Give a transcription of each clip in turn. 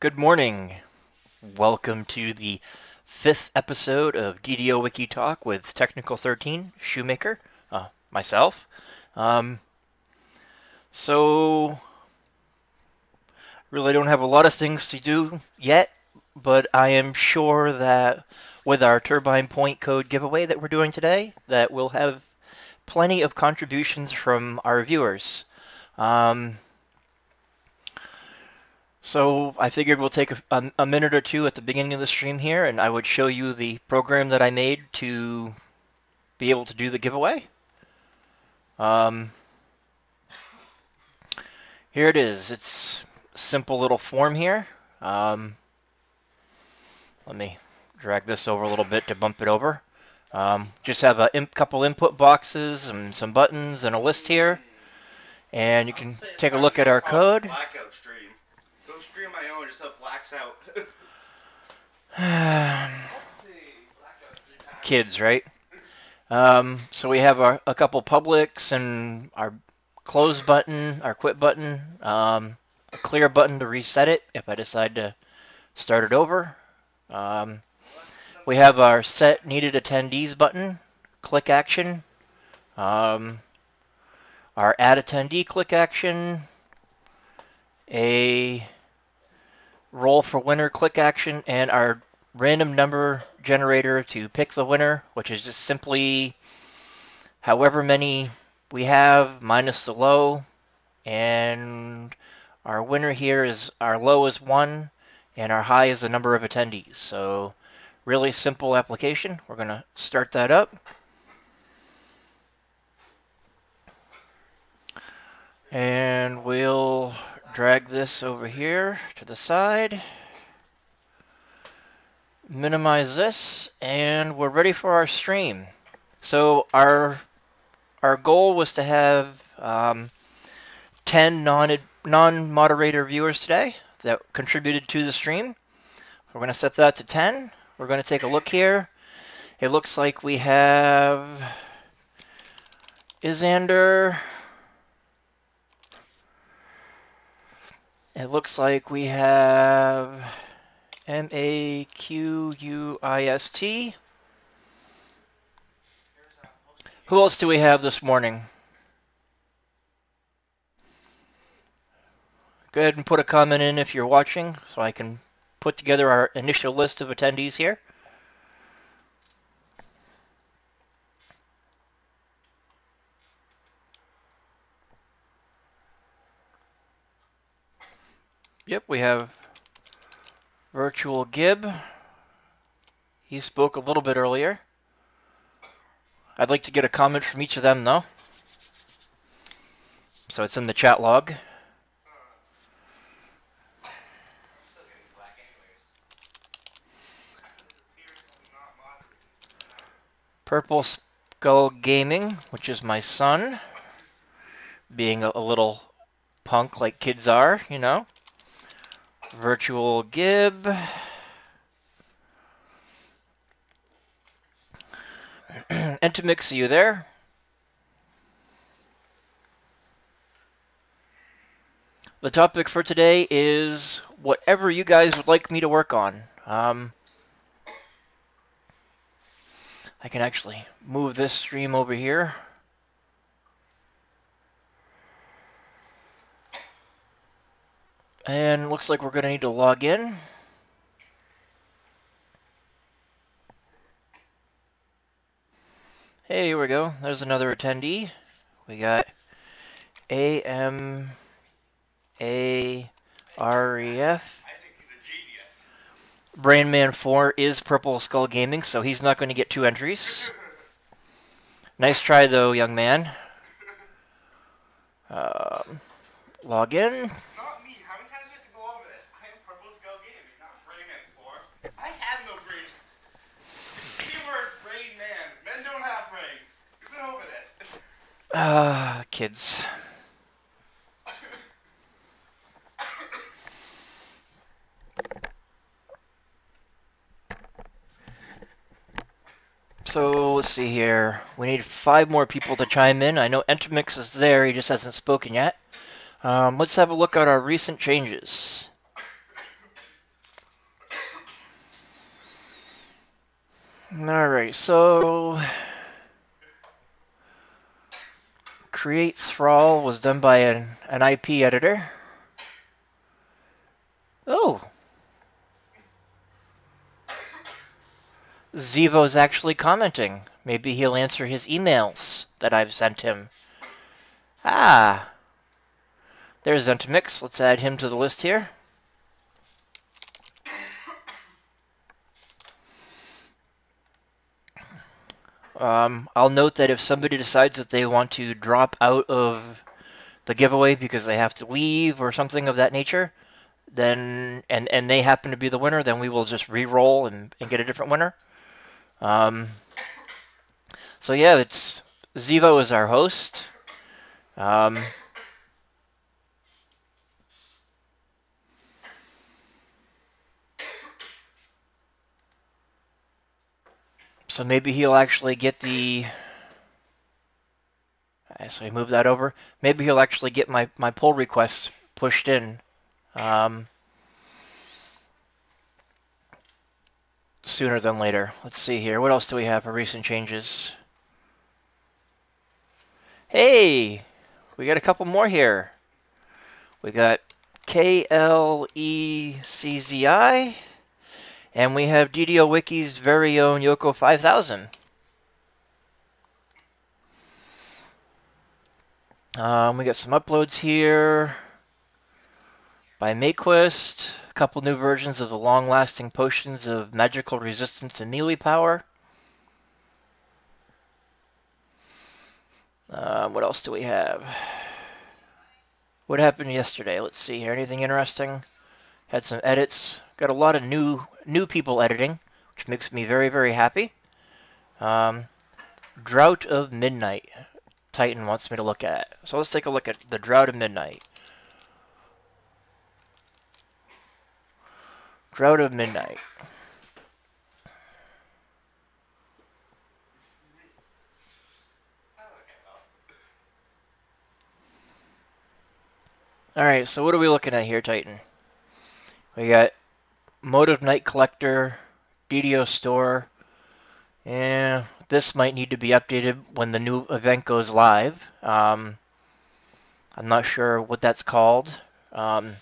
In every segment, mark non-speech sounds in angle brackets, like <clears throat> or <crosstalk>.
Good morning. Welcome to the fifth episode of DDO Wiki Talk with Technical 13 Shoemaker, uh, myself. Um, so, really don't have a lot of things to do yet, but I am sure that with our Turbine Point Code giveaway that we're doing today, that we'll have plenty of contributions from our viewers. Um, so I figured we'll take a, a, minute or two at the beginning of the stream here, and I would show you the program that I made to be able to do the giveaway. Um, here it is. It's a simple little form here. Um, let me drag this over a little bit to bump it over. Um, just have a couple input boxes and some buttons and a list here. And you can take a look at our code. Blackout. Stream own just it blacks out. <laughs> Kids, right? Um, so we have our, a couple publics and our close button, our quit button, um, a clear button to reset it if I decide to start it over. Um, we have our set needed attendees button, click action, um, our add attendee click action, a roll for winner click action, and our random number generator to pick the winner, which is just simply however many we have minus the low. And our winner here is our low is 1 and our high is the number of attendees. So really simple application. We're going to start that up. And we'll drag this over here to the side. Minimize this, and we're ready for our stream. So our our goal was to have um, 10 non non-moderator viewers today that contributed to the stream. We're going to set that to 10. We're going to take a look here. It looks like we have Isander. It looks like we have M-A-Q-U-I-S-T. Who else do we have this morning? Go ahead and put a comment in if you're watching so I can put together our initial list of attendees here. Yep, we have Virtual Gib. He spoke a little bit earlier. I'd like to get a comment from each of them, though. So it's in the chat log. Purple Skull Gaming, which is my son, being a, a little punk like kids are, you know. Virtual Gib. <clears throat> Entomix, you there? The topic for today is whatever you guys would like me to work on. Um, I can actually move this stream over here. And looks like we're going to need to log in. Hey, here we go. There's another attendee. We got A M A R E F. Brainman 4 is Purple Skull Gaming, so he's not going to get two entries. Nice try, though, young man. Um, log in. Ah, uh, kids. So let's see here. We need five more people to chime in. I know Entermix is there, he just hasn't spoken yet. Um, let's have a look at our recent changes. Alright, so create thrall was done by an, an IP editor. Oh. Zevo's actually commenting. Maybe he'll answer his emails that I've sent him. Ah. There's Zentimix. Let's add him to the list here. Um, I'll note that if somebody decides that they want to drop out of the giveaway because they have to leave or something of that nature, then and and they happen to be the winner, then we will just re-roll and, and get a different winner. Um, so yeah, it's Zevo is our host. Um, so maybe he'll actually get the. So I move that over. Maybe he'll actually get my my pull requests pushed in. Um, sooner than later. Let's see here. What else do we have for recent changes? Hey, we got a couple more here. We got KLECZI, and we have DDO Wiki's very own Yoko 5000. Um, we got some uploads here by Mayquest, a couple new versions of the long-lasting potions of magical resistance and melee power. Uh, what else do we have? What happened yesterday? Let's see here. Anything interesting? Had some edits. Got a lot of new new people editing, which makes me very very happy. Um, Drought of Midnight. Titan wants me to look at. So let's take a look at the Drought of Midnight. Drought of Midnight. Alright, so what are we looking at here, Titan? We got of Night Collector, DDO Store, and this might need to be updated when the new event goes live. Um, I'm not sure what that's called. Um,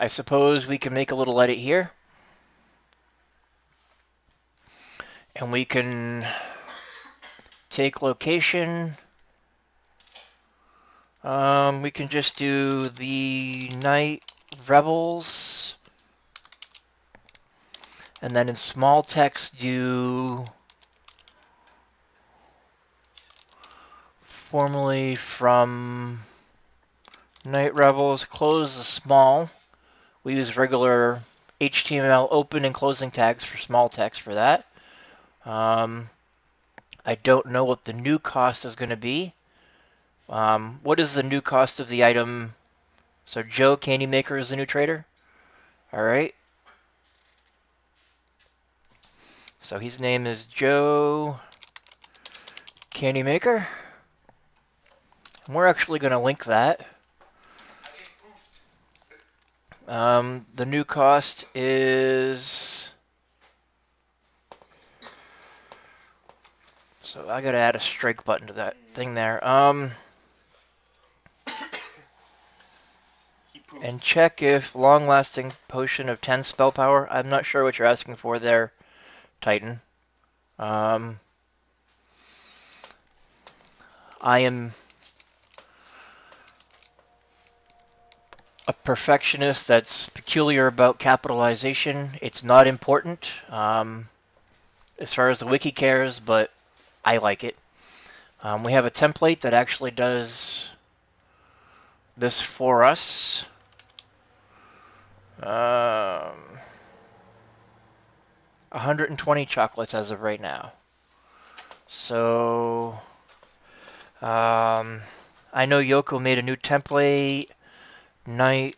I suppose we can make a little edit here. And we can take location. Um, we can just do the night revels. And then in small text do formally from night revels close the small. We use regular HTML open and closing tags for small text for that. Um, I don't know what the new cost is going to be. Um, what is the new cost of the item? So Joe Candy Maker is the new trader. All right. So his name is Joe Candy Maker. We're actually going to link that. Um, the new cost is So I gotta add a strike button to that thing there. Um, and check if long-lasting potion of 10 spell power. I'm not sure what you're asking for there, Titan. Um, I am a perfectionist that's peculiar about capitalization. It's not important um, as far as the wiki cares, but I like it. Um, we have a template that actually does this for us. Um, 120 chocolates as of right now. So, um, I know Yoko made a new template. Night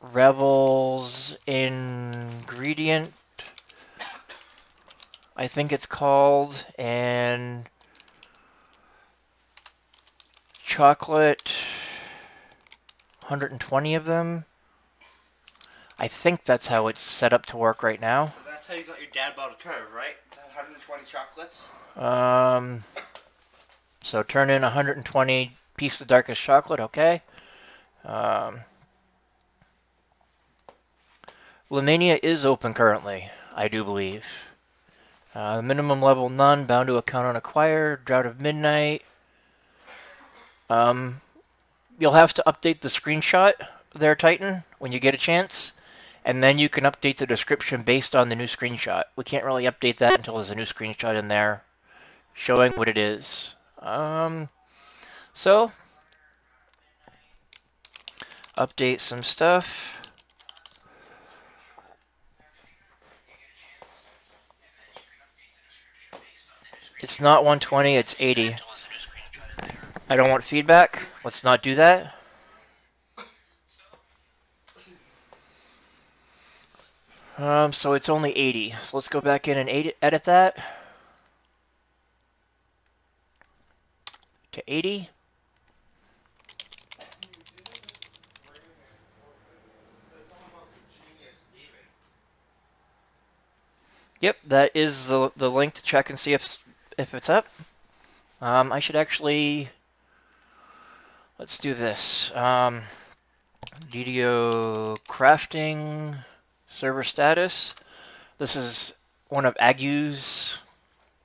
Revels ingredient I think it's called, and chocolate, 120 of them. I think that's how it's set up to work right now. So that's how you got your dad bought a curve, right? 120 chocolates. Um, so turn in 120 pieces of darkest chocolate, okay. Um, Lamannia is open currently, I do believe. Uh, minimum level none, bound to account on acquire, drought of midnight. Um, you'll have to update the screenshot there, Titan, when you get a chance, and then you can update the description based on the new screenshot. We can't really update that until there's a new screenshot in there showing what it is. Um, so, update some stuff. It's not 120, it's 80. I don't want feedback. Let's not do that. Um, so it's only 80. So let's go back in and edit, edit that. To 80. Yep, that is the, the link to check and see if if it's up. Um, I should actually let's do this. Um, DDO crafting server status. This is one of Agu's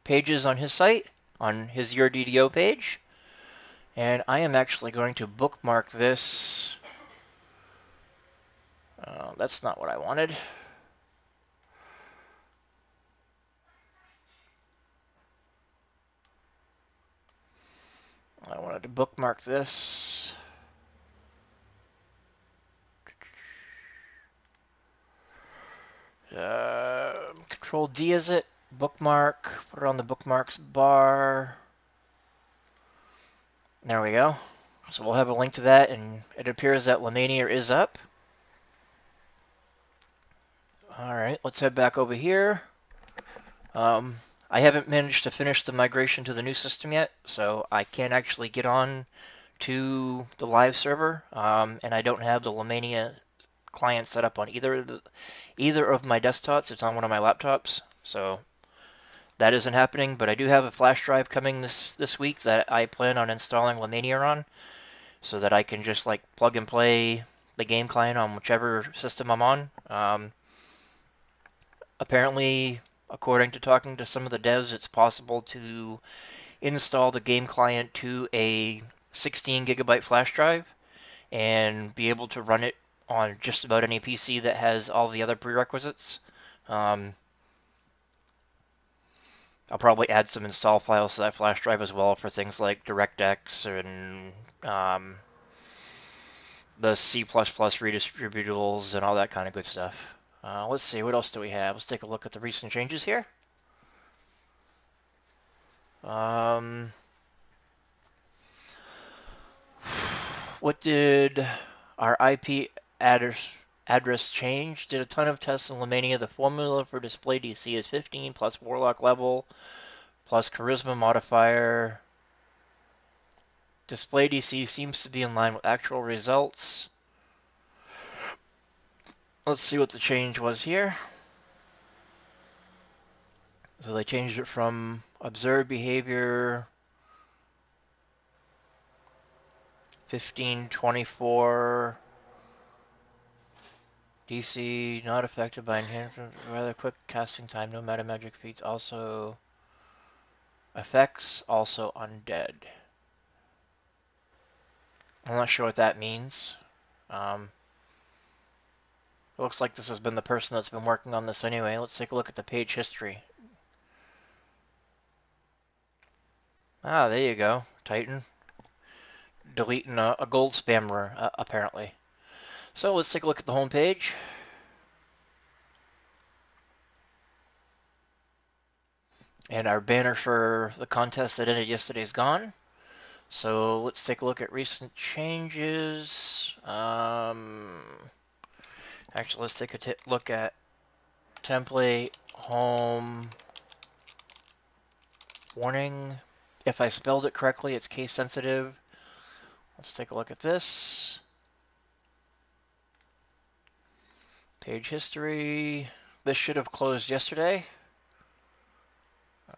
pages on his site, on his Your DDO page. And I am actually going to bookmark this. Uh, that's not what I wanted. I wanted to bookmark this. Uh, control D is it? Bookmark. Put it on the bookmarks bar. There we go. So we'll have a link to that, and it appears that Lamannia is up. All right, let's head back over here. Um, I haven't managed to finish the migration to the new system yet, so I can't actually get on to the live server, um, and I don't have the Lamannia client set up on either of the, either of my desktops. It's on one of my laptops, so that isn't happening. But I do have a flash drive coming this this week that I plan on installing Lamannia on, so that I can just like plug and play the game client on whichever system I'm on. Um, apparently according to talking to some of the devs, it's possible to install the game client to a 16 gigabyte flash drive and be able to run it on just about any PC that has all the other prerequisites. Um, I'll probably add some install files to that flash drive as well for things like DirectX and um, the C++ redistributables and all that kind of good stuff. Uh, let's see, what else do we have? Let's take a look at the recent changes here. Um, what did our IP address, address change? Did a ton of tests in Lamannia. The formula for display DC is 15 plus Warlock level plus Charisma modifier. Display DC seems to be in line with actual results. Let's see what the change was here. So they changed it from observed behavior 1524 DC not affected by enhancement rather quick casting time no meta magic feats also effects also undead I'm not sure what that means um, looks like this has been the person that's been working on this anyway. Let's take a look at the page history. Ah, there you go. Titan. Deleting a, a gold spammer, uh, apparently. So let's take a look at the home page. And our banner for the contest that ended yesterday is gone. So let's take a look at recent changes. Um, Actually, let's take a look at template, home, warning. If I spelled it correctly, it's case sensitive. Let's take a look at this. Page history. This should have closed yesterday.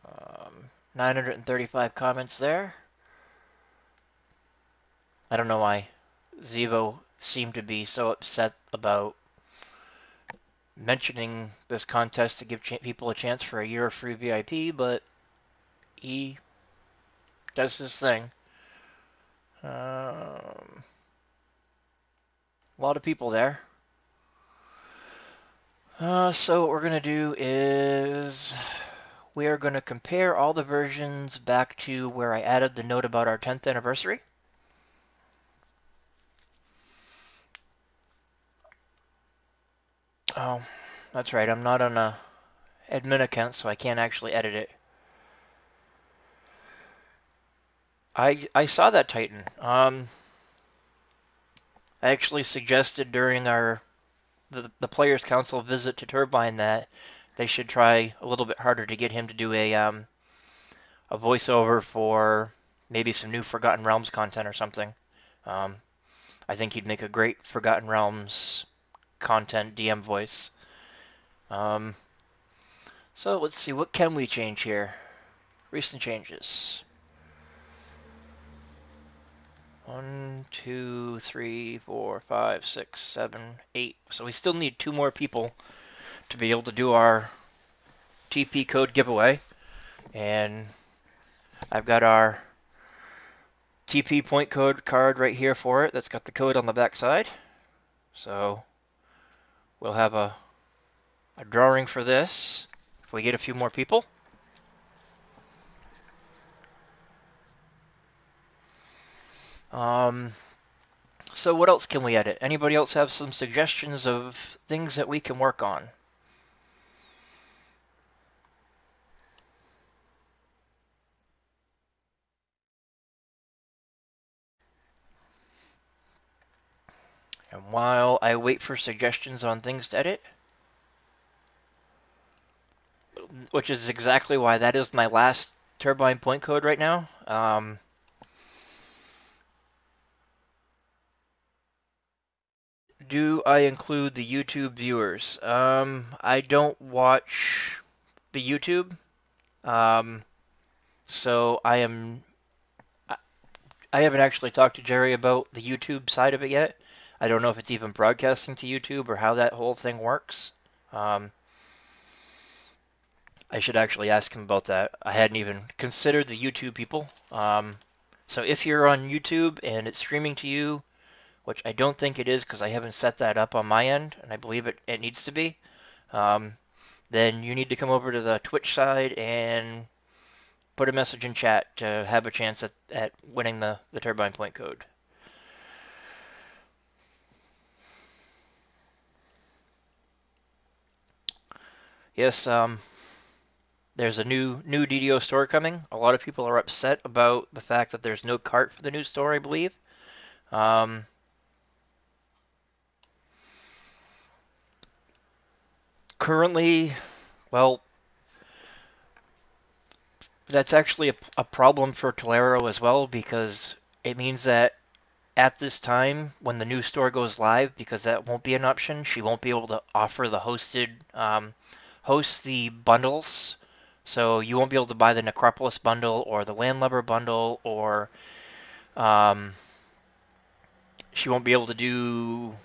Um, 935 comments there. I don't know why Zevo seemed to be so upset about mentioning this contest to give people a chance for a year of free VIP, but he does his thing. Um, a lot of people there. Uh, so what we're going to do is we are going to compare all the versions back to where I added the note about our 10th anniversary. Oh, that's right. I'm not on a admin account, so I can't actually edit it. I I saw that Titan. Um, I actually suggested during our the, the players council visit to Turbine that they should try a little bit harder to get him to do a um, a voiceover for maybe some new Forgotten Realms content or something. Um, I think he'd make a great Forgotten Realms content DM voice. Um, so let's see, what can we change here? Recent changes. One, two, three, four, five, six, seven, eight. So we still need two more people to be able to do our TP code giveaway. And I've got our TP point code card right here for it that's got the code on the back side. So we'll have a, a drawing for this if we get a few more people. Um, so what else can we edit? Anybody else have some suggestions of things that we can work on? And while I wait for suggestions on things to edit, which is exactly why that is my last turbine point code right now. Um, do I include the YouTube viewers? Um, I don't watch the YouTube, um, so I am. I haven't actually talked to Jerry about the YouTube side of it yet. I don't know if it's even broadcasting to YouTube or how that whole thing works. Um, I should actually ask him about that. I hadn't even considered the YouTube people. Um, so if you're on YouTube and it's streaming to you, which I don't think it is because I haven't set that up on my end, and I believe it, it needs to be, um, then you need to come over to the Twitch side and put a message in chat to have a chance at, at winning the, the turbine point code. Yes, um, there's a new new DDO store coming. A lot of people are upset about the fact that there's no cart for the new store, I believe. Um, currently, well, that's actually a, a problem for Tolero as well because it means that at this time when the new store goes live, because that won't be an option, she won't be able to offer the hosted um, host the bundles. So you won't be able to buy the Necropolis bundle or the Landlubber bundle or um, she won't be able to do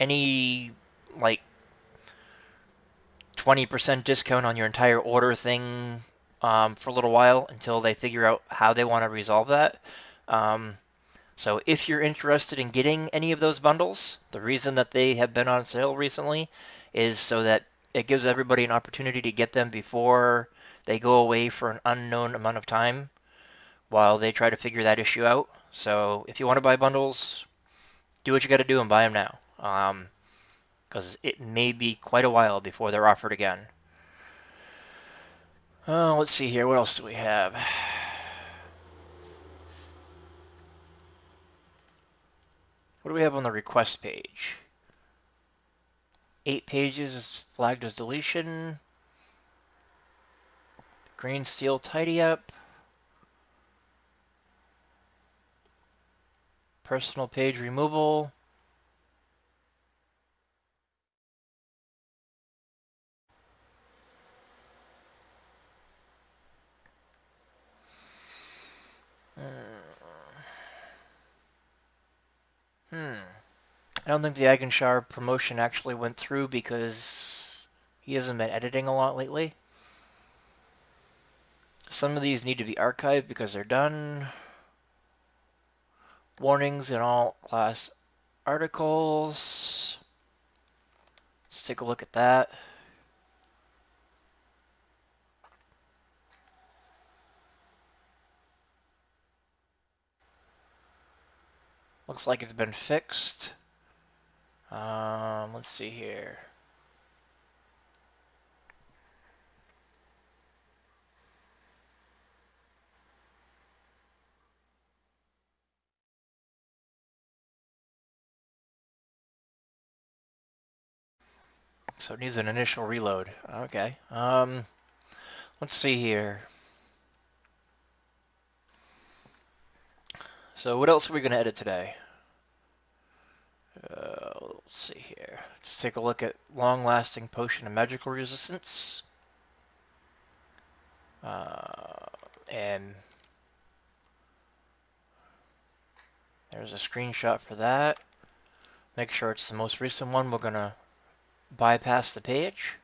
any like 20% discount on your entire order thing um, for a little while until they figure out how they want to resolve that. Um, so if you're interested in getting any of those bundles, the reason that they have been on sale recently is so that it gives everybody an opportunity to get them before they go away for an unknown amount of time while they try to figure that issue out. So if you want to buy bundles, do what you got to do and buy them now. Um, because it may be quite a while before they're offered again. Uh, let's see here. What else do we have? What do we have on the request page? Eight pages is flagged as deletion. Green seal tidy up. Personal page removal. Hmm. I don't think the Agenshar promotion actually went through because he hasn't been editing a lot lately. Some of these need to be archived because they're done. Warnings in all class articles. Let's take a look at that. Looks like it's been fixed. Um, let's see here. So it needs an initial reload. Okay. Um, let's see here. So what else are we going to edit today? Uh, let's see here. Just take a look at long-lasting potion of magical resistance. Uh, and there's a screenshot for that. Make sure it's the most recent one. We're going to bypass the page.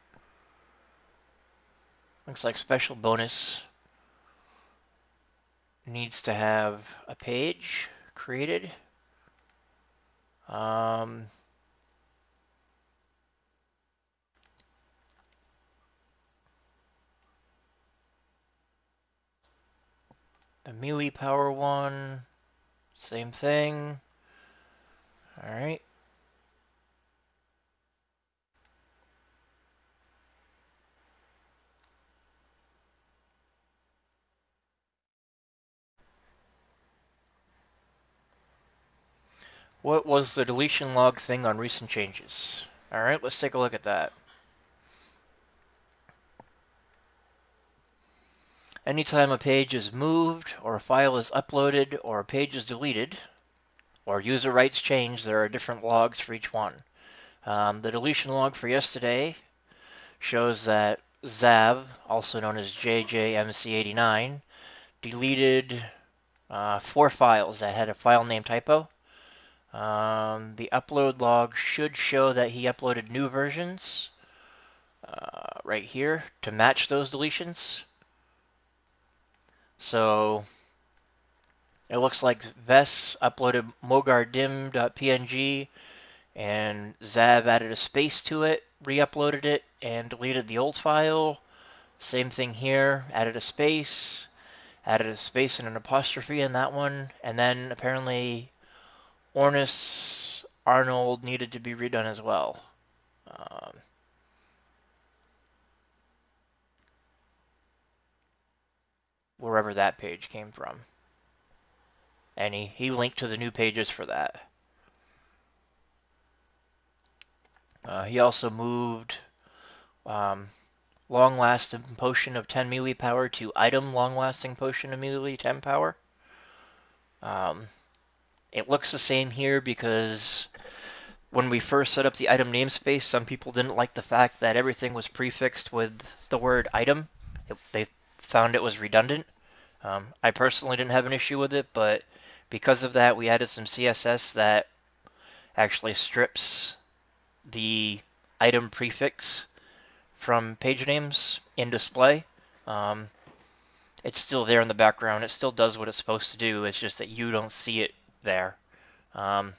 Looks like special bonus needs to have a page created. Um, the melee power one, same thing. All right. What was the deletion log thing on recent changes? All right, let's take a look at that. Anytime a page is moved, or a file is uploaded, or a page is deleted, or user rights change, there are different logs for each one. Um, the deletion log for yesterday shows that Zav, also known as JJMC89, deleted uh, four files that had a file name typo. Um, the upload log should show that he uploaded new versions uh, right here to match those deletions. So it looks like Vess uploaded mogardim.png and Zav added a space to it, re-uploaded it, and deleted the old file. Same thing here, added a space, added a space and an apostrophe in that one, and then apparently Ornis Arnold needed to be redone as well. Um, wherever that page came from. And he, he linked to the new pages for that. Uh, he also moved um, long lasting potion of 10 melee power to item long lasting potion of melee 10 power. Um, it looks the same here because when we first set up the item namespace, some people didn't like the fact that everything was prefixed with the word item. It, they found it was redundant. Um, I personally didn't have an issue with it, but because of that, we added some CSS that actually strips the item prefix from page names in display. Um, it's still there in the background. It still does what it's supposed to do. It's just that you don't see it there. Um,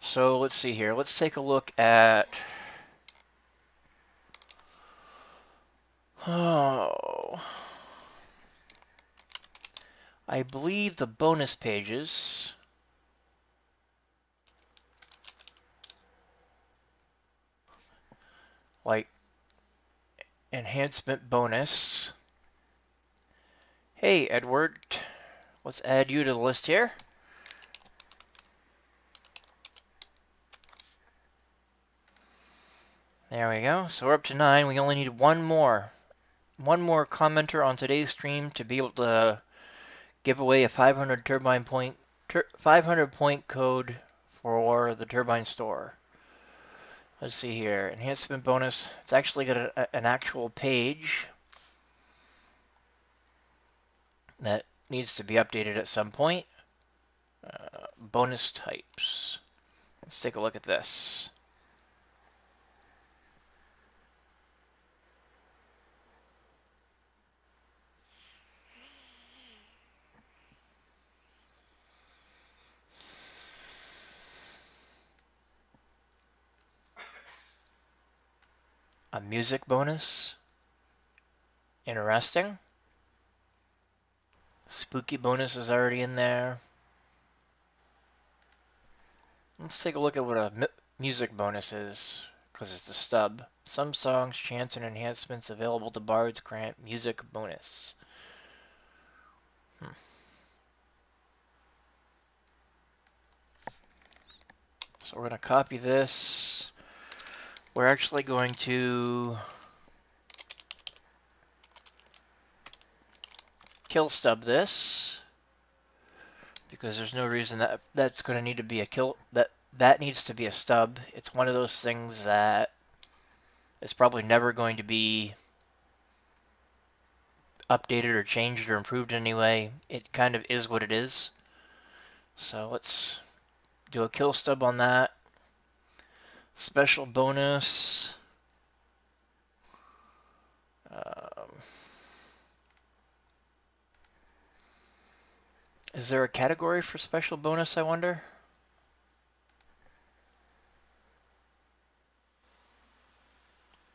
so let's see here. Let's take a look at. Oh. I believe the bonus pages. Like enhancement bonus. Hey, Edward. Let's add you to the list here. There we go. So we're up to nine. We only need one more. One more commenter on today's stream to be able to give away a 500 turbine point 500 point code for the turbine store. Let's see here. Enhancement bonus. It's actually got a, an actual page that needs to be updated at some point. Uh, bonus types. Let's take a look at this. A music bonus. Interesting. Spooky bonus is already in there. Let's take a look at what a music bonus is, because it's a stub. Some songs, chants, and enhancements available to bards grant music bonus. Hmm. So we're going to copy this. We're actually going to kill stub this because there's no reason that that's going to need to be a kill that that needs to be a stub. It's one of those things that is probably never going to be updated or changed or improved in any way. It kind of is what it is. So let's do a kill stub on that. Special bonus. Um, is there a category for special bonus, I wonder?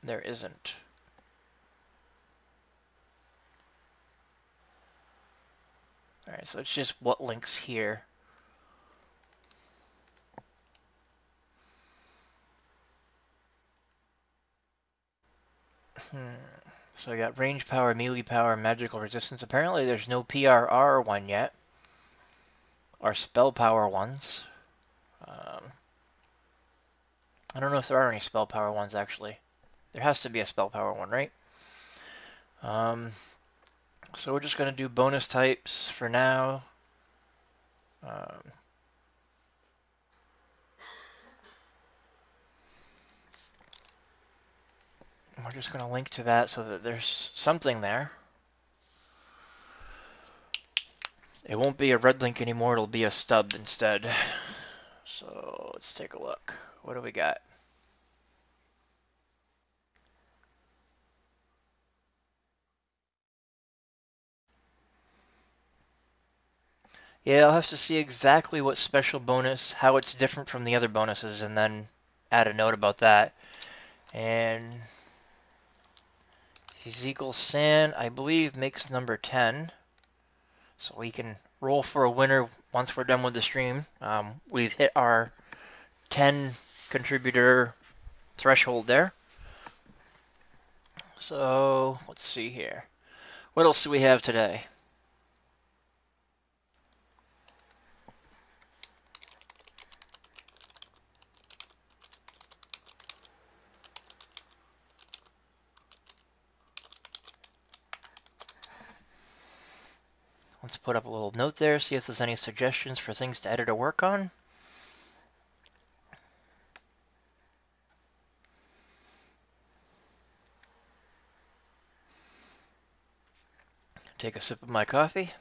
There isn't. Alright, so it's just what links here. Hmm. So I got range power, melee power, magical resistance. Apparently there's no PRR one yet. Or spell power ones. Um, I don't know if there are any spell power ones actually. There has to be a spell power one, right? Um, so we're just going to do bonus types for now. Um, we're just going to link to that so that there's something there. It won't be a red link anymore, it'll be a stub instead. So let's take a look. What do we got? Yeah, I'll have to see exactly what special bonus, how it's different from the other bonuses, and then add a note about that. And Ezekiel San, I believe, makes number 10. So we can roll for a winner once we're done with the stream. Um, we've hit our 10 contributor threshold there. So let's see here. What else do we have today? Let's put up a little note there, see if there's any suggestions for things to edit or work on. Take a sip of my coffee.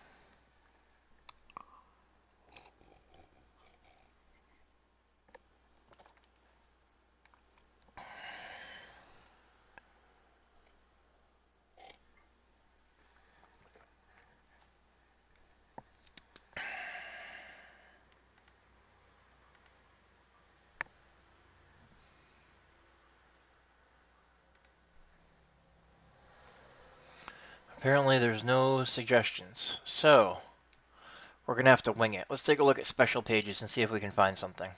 Apparently there's no suggestions. So, we're going to have to wing it. Let's take a look at special pages and see if we can find something.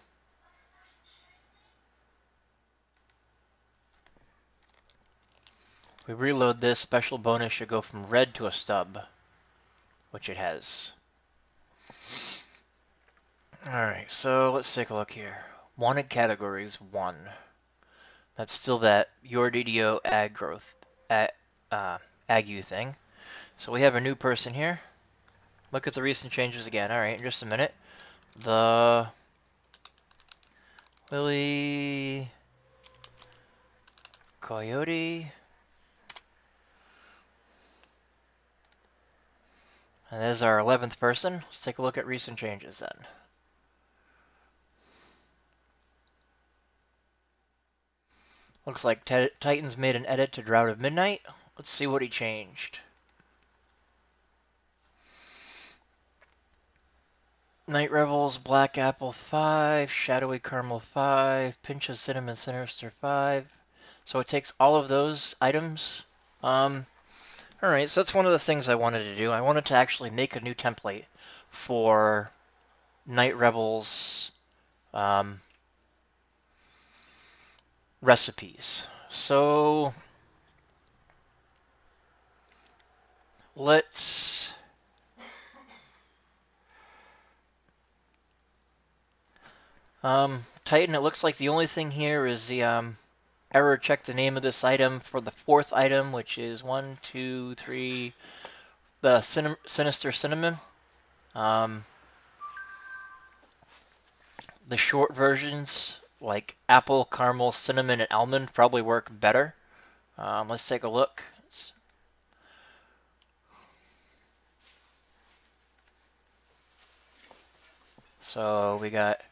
We reload this, special bonus should go from red to a stub, which it has. Alright, so let's take a look here. Wanted categories, 1. That's still that your DDO ag growth, ag, uh, agu thing. So we have a new person here. Look at the recent changes again. Alright, in just a minute. The Lily Coyote And there's our 11th person. Let's take a look at recent changes then. Looks like T Titans made an edit to Drought of Midnight. Let's see what he changed. Night Revels, Black Apple 5, Shadowy Caramel 5, Pinch of Cinnamon Sinister 5. So it takes all of those items. Um, Alright, so that's one of the things I wanted to do. I wanted to actually make a new template for Night Revels um, recipes. So let's um, Titan, it looks like the only thing here is the um, error check the name of this item for the fourth item, which is one, two, three, the Sinister Cinnamon. Um, the short versions, like apple, caramel, cinnamon, and almond, probably work better. Um, let's take a look. So we got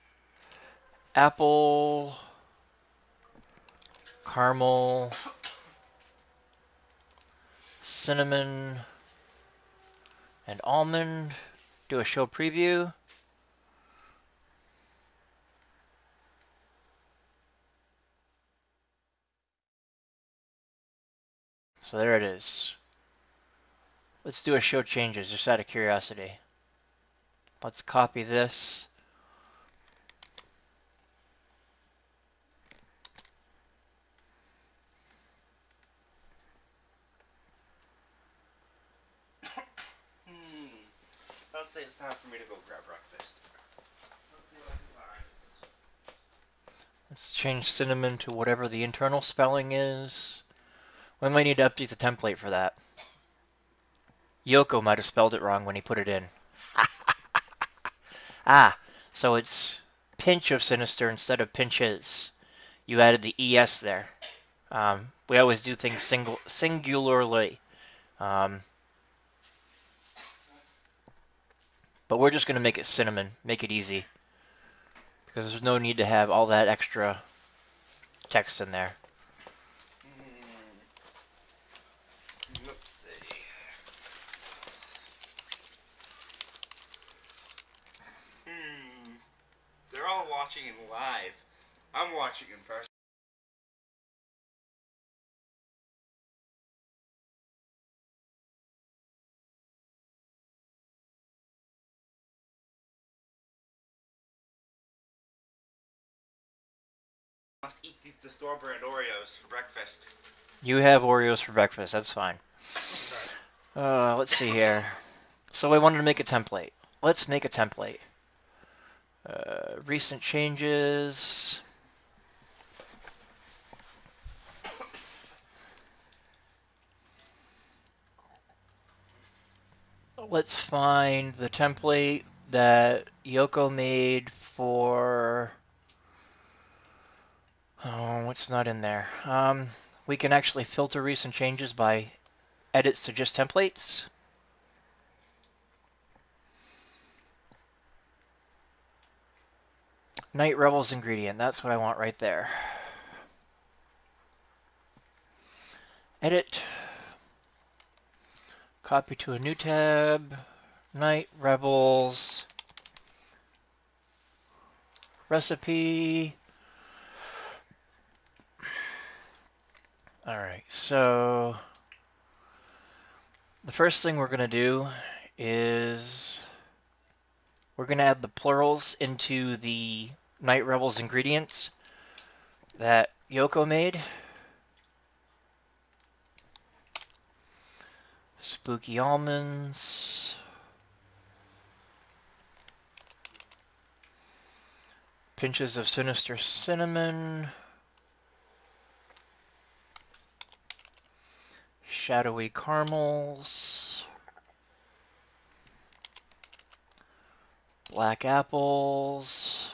apple, caramel, cinnamon, and almond. Do a show preview. So there it is. Let's do a show changes just out of curiosity. Let's copy this. Hmm. say it's time for me to go grab breakfast. Let's change cinnamon to whatever the internal spelling is. We might need to update the template for that. Yoko might have spelled it wrong when he put it in. Ah, so it's pinch of sinister instead of pinches. You added the es there. Um, we always do things single singularly. Um, But we're just going to make it cinnamon, make it easy. Because there's no need to have all that extra text in there. Hmm. Let's see. Hmm. They're all watching in live. I'm watching in person. must eat the store brand Oreos for breakfast. You have Oreos for breakfast. That's fine. Uh, let's see here. So I wanted to make a template. Let's make a template. Uh, recent changes. Let's find the template that Yoko made for Oh, what's not in there? Um, we can actually filter recent changes by edits to just templates. Night Revels ingredient, that's what I want right there. Edit. Copy to a new tab. Night Revels. Recipe. All right, so the first thing we're going to do is we're going to add the plurals into the Night Revels ingredients that Yoko made. Spooky almonds. Pinches of sinister cinnamon. shadowy caramels, black apples,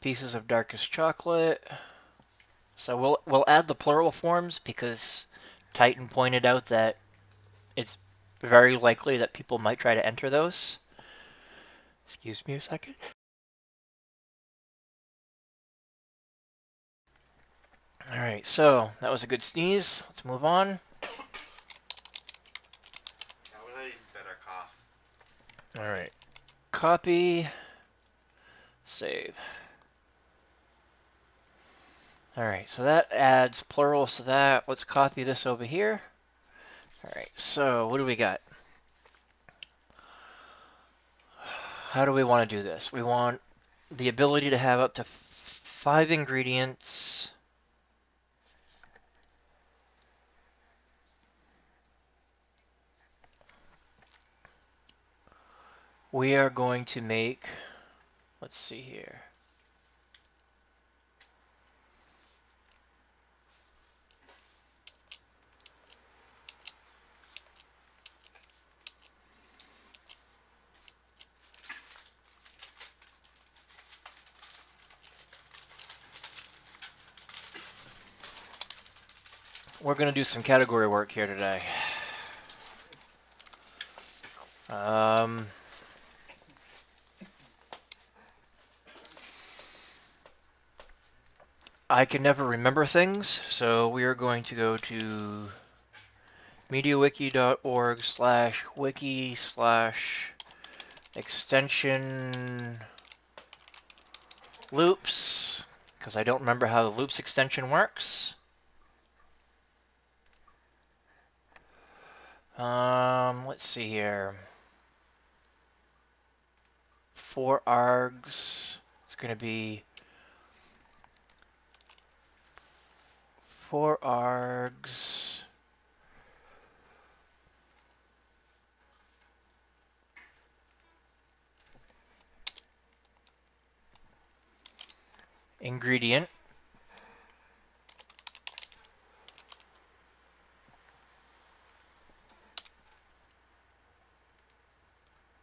pieces of darkest chocolate, So we'll we'll add the plural forms because Titan pointed out that it's very likely that people might try to enter those. Excuse me a second. All right, so that was a good sneeze. Let's move on. That was a better cough. All right, copy, save. All right, so that adds plurals to that. Let's copy this over here. All right, so what do we got? How do we want to do this? We want the ability to have up to five ingredients. We are going to make, let's see here. We're going to do some category work here today. Um, I can never remember things, so we are going to go to mediawiki.org slash wiki slash extension loops, because I don't remember how the loops extension works. Um, let's see here. For args, it's going to be for args. Ingredient.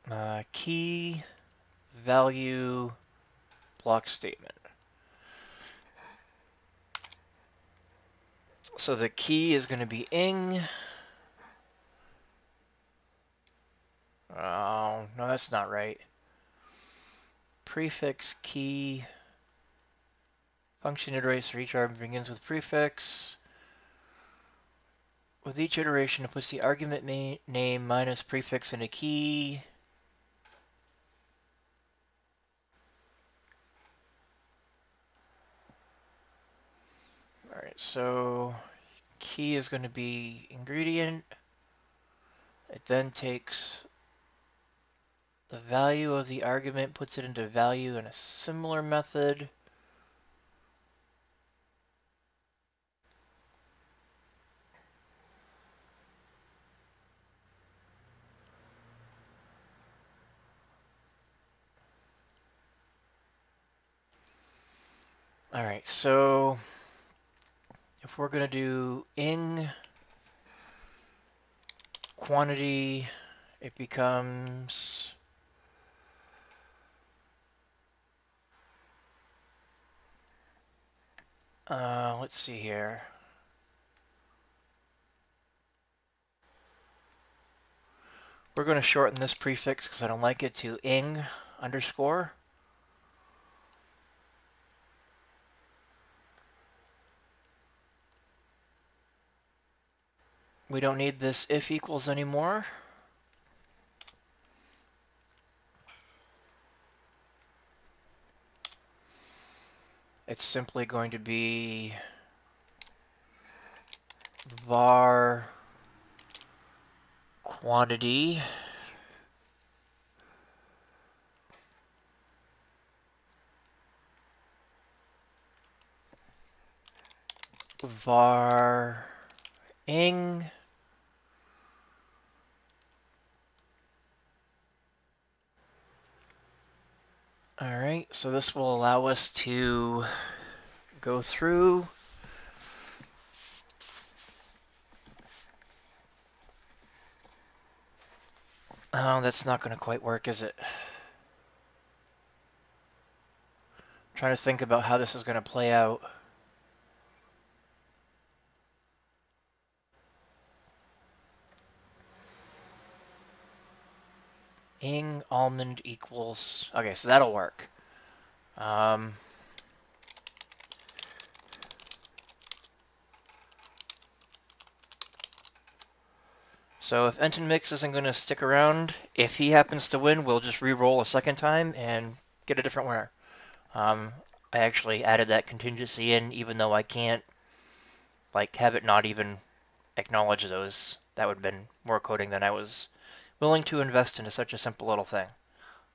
Uh, key value block statement. So the key is going to be ing. Oh, no, that's not right. Prefix key. Function iterates for each argument begins with prefix. With each iteration, it puts the argument name minus prefix in a key. All right, so key is going to be ingredient. It then takes the value of the argument, puts it into value in a similar method. All right, so if we're going to do ing quantity, it becomes uh, let's see here. We're going to shorten this prefix because I don't like it to ing underscore. We don't need this if equals anymore. It's simply going to be var quantity var ing All right, so this will allow us to go through Oh, that's not going to quite work, is it? trying to think about how this is going to play out. Ing almond equals, okay, so that'll work. Um, so if Enton Mix isn't going to stick around, if he happens to win, we'll just re-roll a second time and get a different winner. Um, I actually added that contingency in, even though I can't, like, have it not even acknowledge those. That would have been more coding than I was willing to invest into such a simple little thing.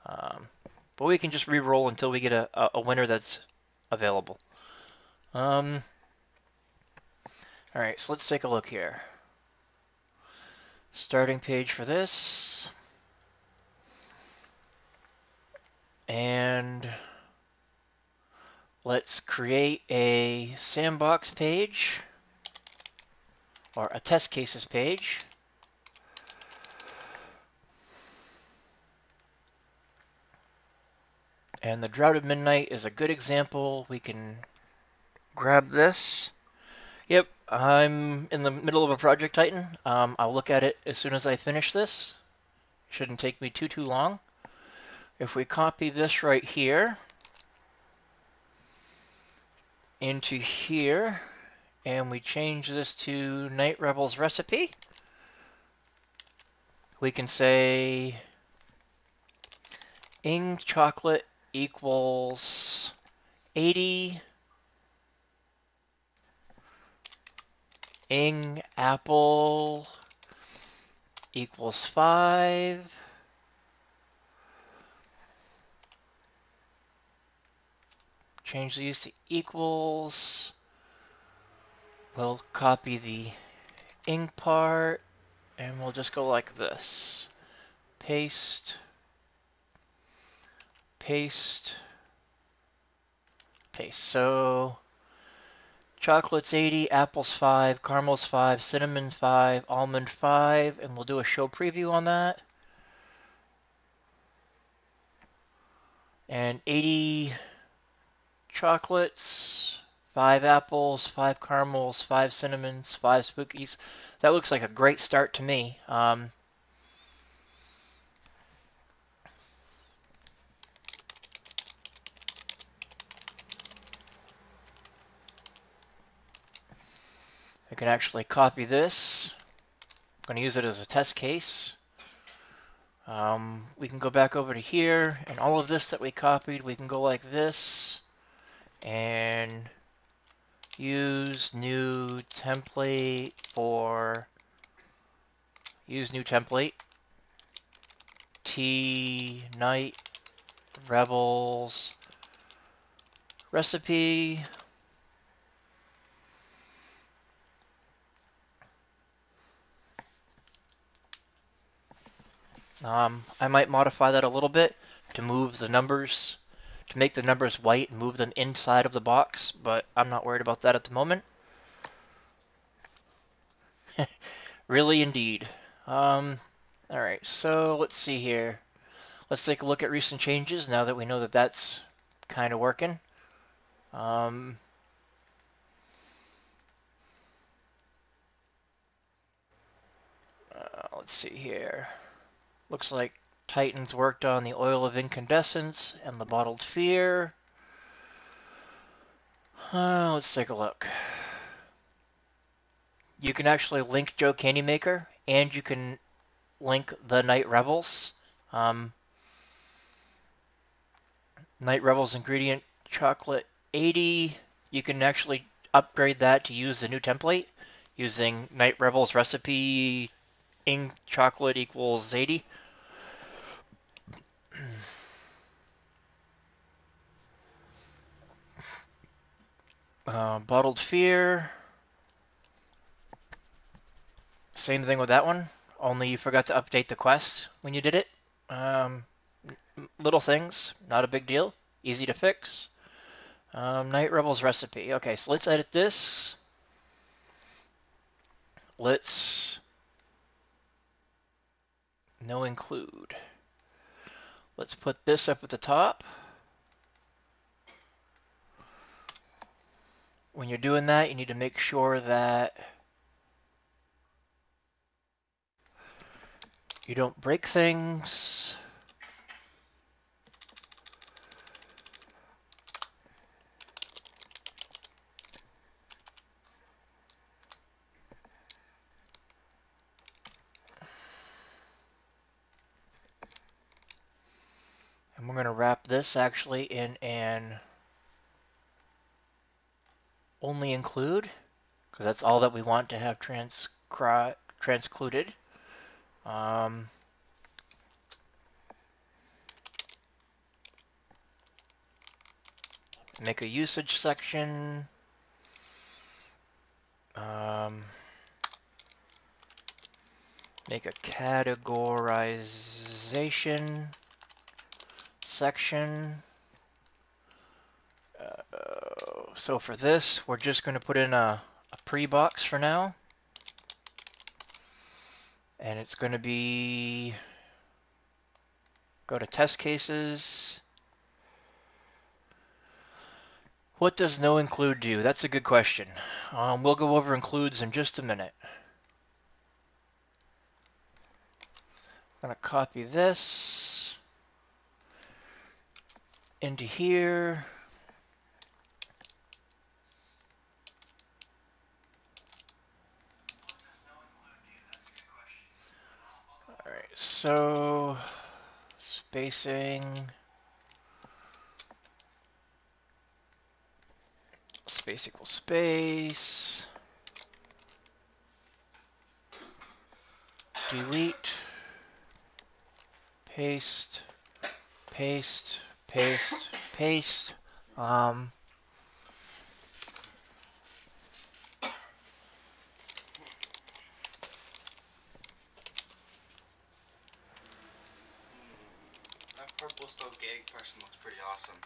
Um, but we can just re-roll until we get a, a, a winner that's available. Um, all right, so let's take a look here. Starting page for this. And let's create a sandbox page or a test cases page. And the Drought of Midnight is a good example. We can grab this. Yep, I'm in the middle of a Project Titan. Um, I'll look at it as soon as I finish this. Shouldn't take me too, too long. If we copy this right here into here, and we change this to Night Revels recipe, we can say ing chocolate equals 80 ing apple equals 5 change these to equals. We'll copy the ing part and we'll just go like this. Paste paste, paste. So chocolate's 80, apple's 5, caramel's 5, cinnamon 5, almond 5, and we'll do a show preview on that. And 80 chocolates, 5 apples, 5 caramels, 5 cinnamons, 5 spookies. That looks like a great start to me. Um, I can actually copy this. I'm going to use it as a test case. Um, we can go back over to here, and all of this that we copied, we can go like this, and use new template for, use new template, T Night Revels recipe, Um, I might modify that a little bit to move the numbers, to make the numbers white and move them inside of the box, but I'm not worried about that at the moment. <laughs> really indeed. Um, all right, so let's see here. Let's take a look at recent changes now that we know that that's kind of working. Um, uh, let's see here. Looks like Titans worked on the Oil of Incandescence and the Bottled Fear. Uh, let's take a look. You can actually link Joe Candymaker, and you can link the Night Revels. Um, Night Revels ingredient chocolate 80. You can actually upgrade that to use the new template using Night Revels recipe ing chocolate equals 80. <clears throat> Uh, Bottled Fear. Same thing with that one, only you forgot to update the quest when you did it. Um, little things, not a big deal, easy to fix. Um, Night Revels recipe. Okay, so let's edit this. Let's no include. Let's put this up at the top. When you're doing that, you need to make sure that you don't break things. Going to wrap this actually in an only include because that's all that we want to have transcluded. Um, make a usage section. Um, make a categorization section. Uh, so for this, we're just going to put in a, a pre-box for now. And it's going to be, go to test cases. What does no include do? That's a good question. Um, we'll go over includes in just a minute. I'm going to copy this into here. All right, so spacing. Space equals space. Delete. Paste. Paste. Paste. Paste. Um, That purple still gag person looks pretty awesome.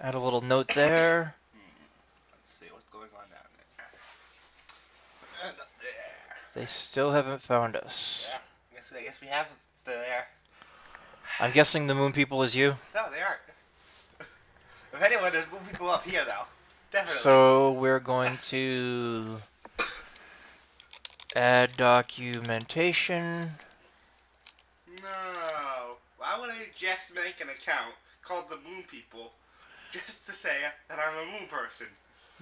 add a little note there. Let's see what's going on down there. And up there. They still haven't found us. Yeah. I guess, I guess we have the there. I'm guessing the moon people is you. No, they aren't. <laughs> if anyone, there's more people up here though. Definitely. So we're going to add documentation. No. Why would I just make an account called the Moon People just to say that I'm a moon person?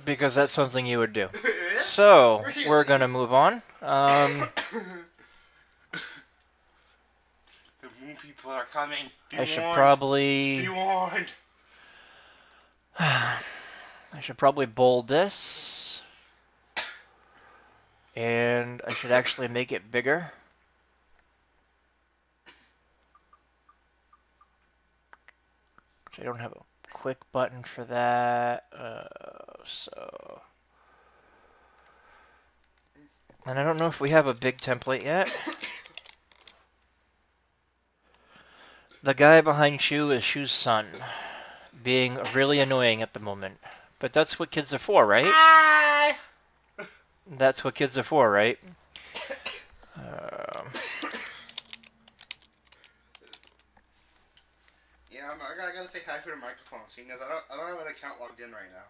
Because that's something you would do. <laughs> So we're gonna move on. Um, <laughs> the moon people are coming. Be I should probably Be warned. <sighs> I should probably bold this, and I should actually make it bigger. I don't have a quick button for that, uh, so. And I don't know if we have a big template yet. The guy behind Shoe is Shoe's son, being really annoying at the moment. But that's what kids are for, right? Hi. That's what kids are for, right? <coughs> Um, Yeah, I'm, I, gotta, I gotta say hi the microphone, seeing as I don't, I don't have an account logged in right now.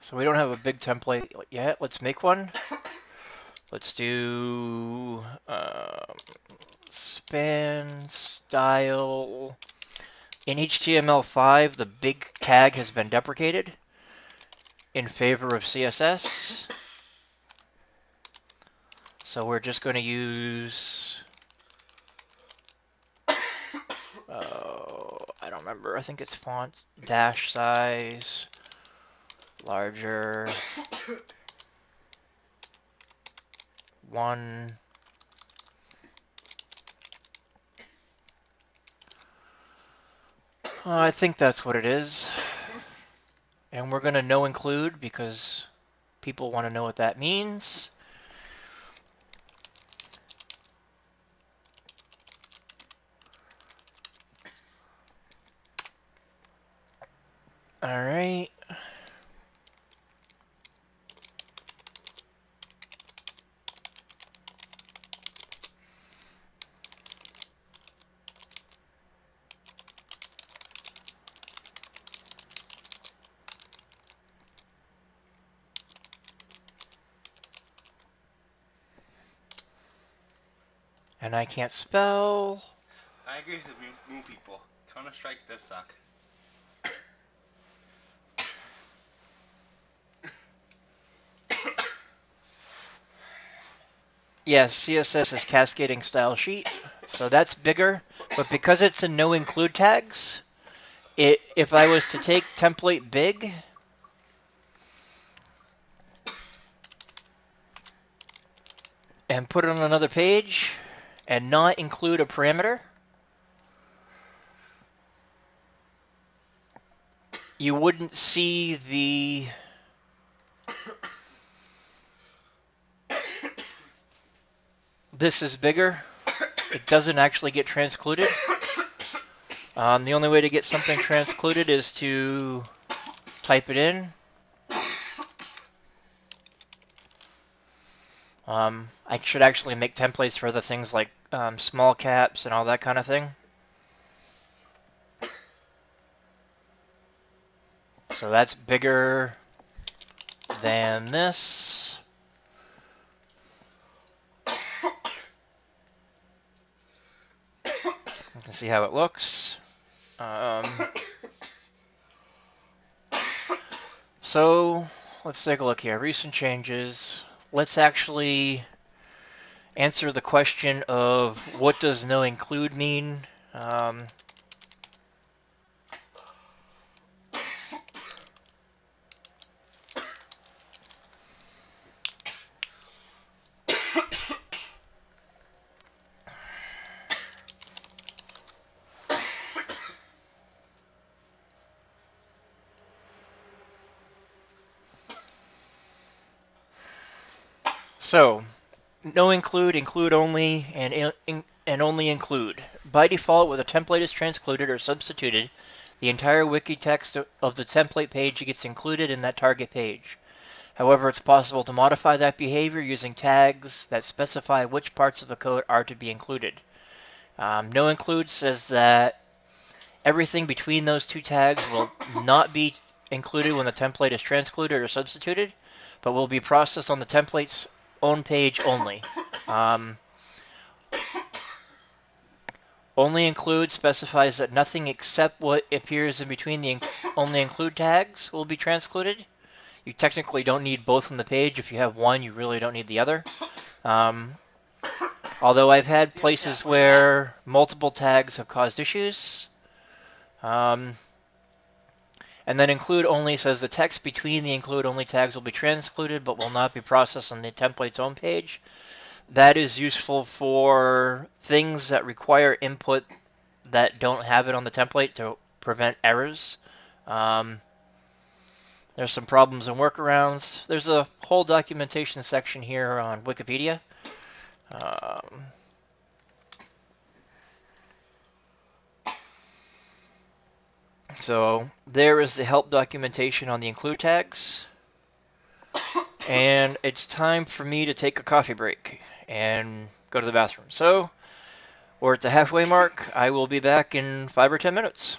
so we don't have a big template yet. Let's make one. <coughs> Let's do um, span style. In HTML5, the big tag has been deprecated in favor of CSS. So we're just going to use. Don't <coughs> remember. I think it's font dash size larger one. Uh, I think that's what it is. And we're going to no include because people want to know what that means. All right. And I can't spell. I agree with the moon, people. Counter Strike does suck. Yes, CSS is cascading style sheet, so that's bigger. But because it's in no include tags, it if I was to take template big and put it on another page and not include a parameter, you wouldn't see the this is bigger. It doesn't actually get transcluded. Um, the only way to get something transcluded is to type it in. Um, I should actually make templates for the things like um, small caps and all that kind of thing. So that's bigger than this. Can see how it looks. Um, so let's take a look here. Recent changes. Let's actually answer the question of what does no include mean. Um, So, no include, include only, and in, and only include. By default, when a template is transcluded or substituted, the entire wiki text of the template page gets included in that target page. However, it's possible to modify that behavior using tags that specify which parts of the code are to be included. Um, no include says that everything between those two tags will not be included when the template is transcluded or substituted, but will be processed on the template's own page only. Um, only include specifies that nothing except what appears in between the only include tags will be transcluded. You technically don't need both on the page. If you have one, you really don't need the other. Um, although I've had places where multiple tags have caused issues. Um, and then include only says the text between the include only tags will be transcluded but will not be processed on the template's own page. That is useful for things that require input that don't have it on the template to prevent errors. Um, there's some problems and workarounds. There's a whole documentation section here on Wikipedia. Um, So there is the help documentation on the include tags. And it's time for me to take a coffee break and go to the bathroom. So we're at the halfway mark. I will be back in five or ten minutes.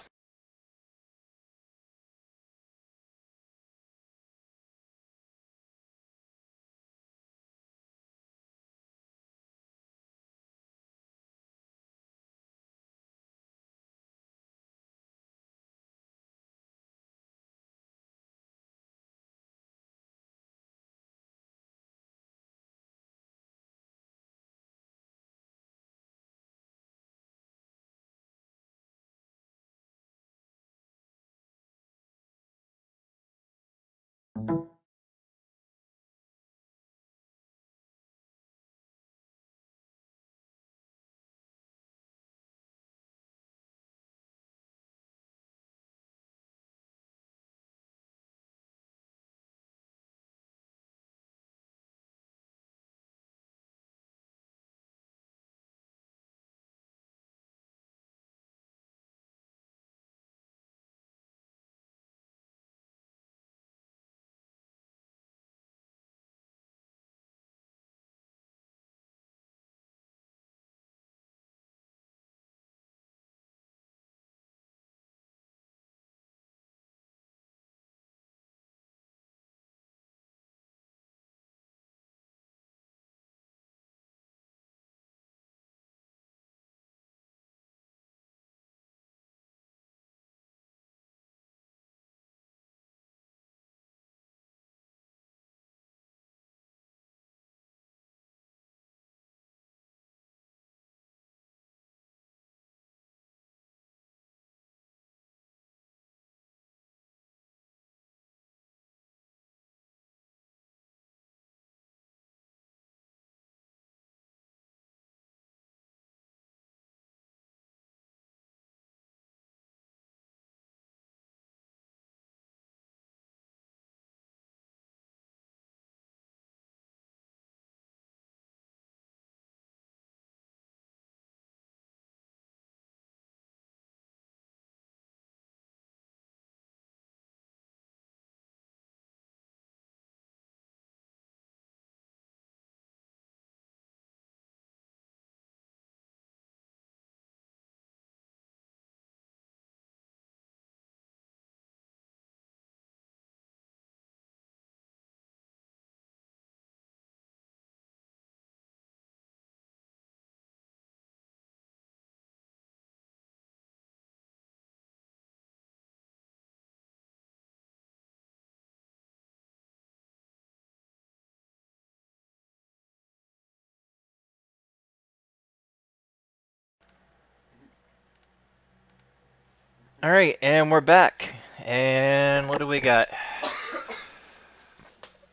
All right, and we're back. And what do we got?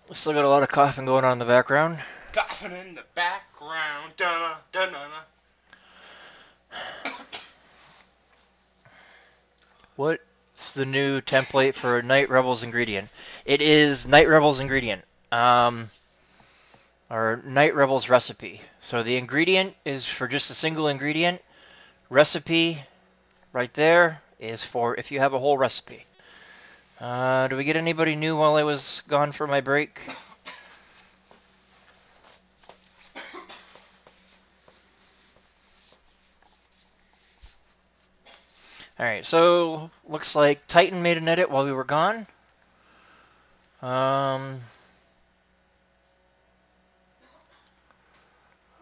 We still got a lot of coughing going on in the background. Coughing in the background. Dun dun dun. What's the new template for Night Revels ingredient? It is Night Revels ingredient. Um, or Night Revels recipe. So the ingredient is for just a single ingredient. Recipe, right there, is for if you have a whole recipe. Uh, do we get anybody new while I was gone for my break? Alright, so looks like Titan made an edit while we were gone. Um,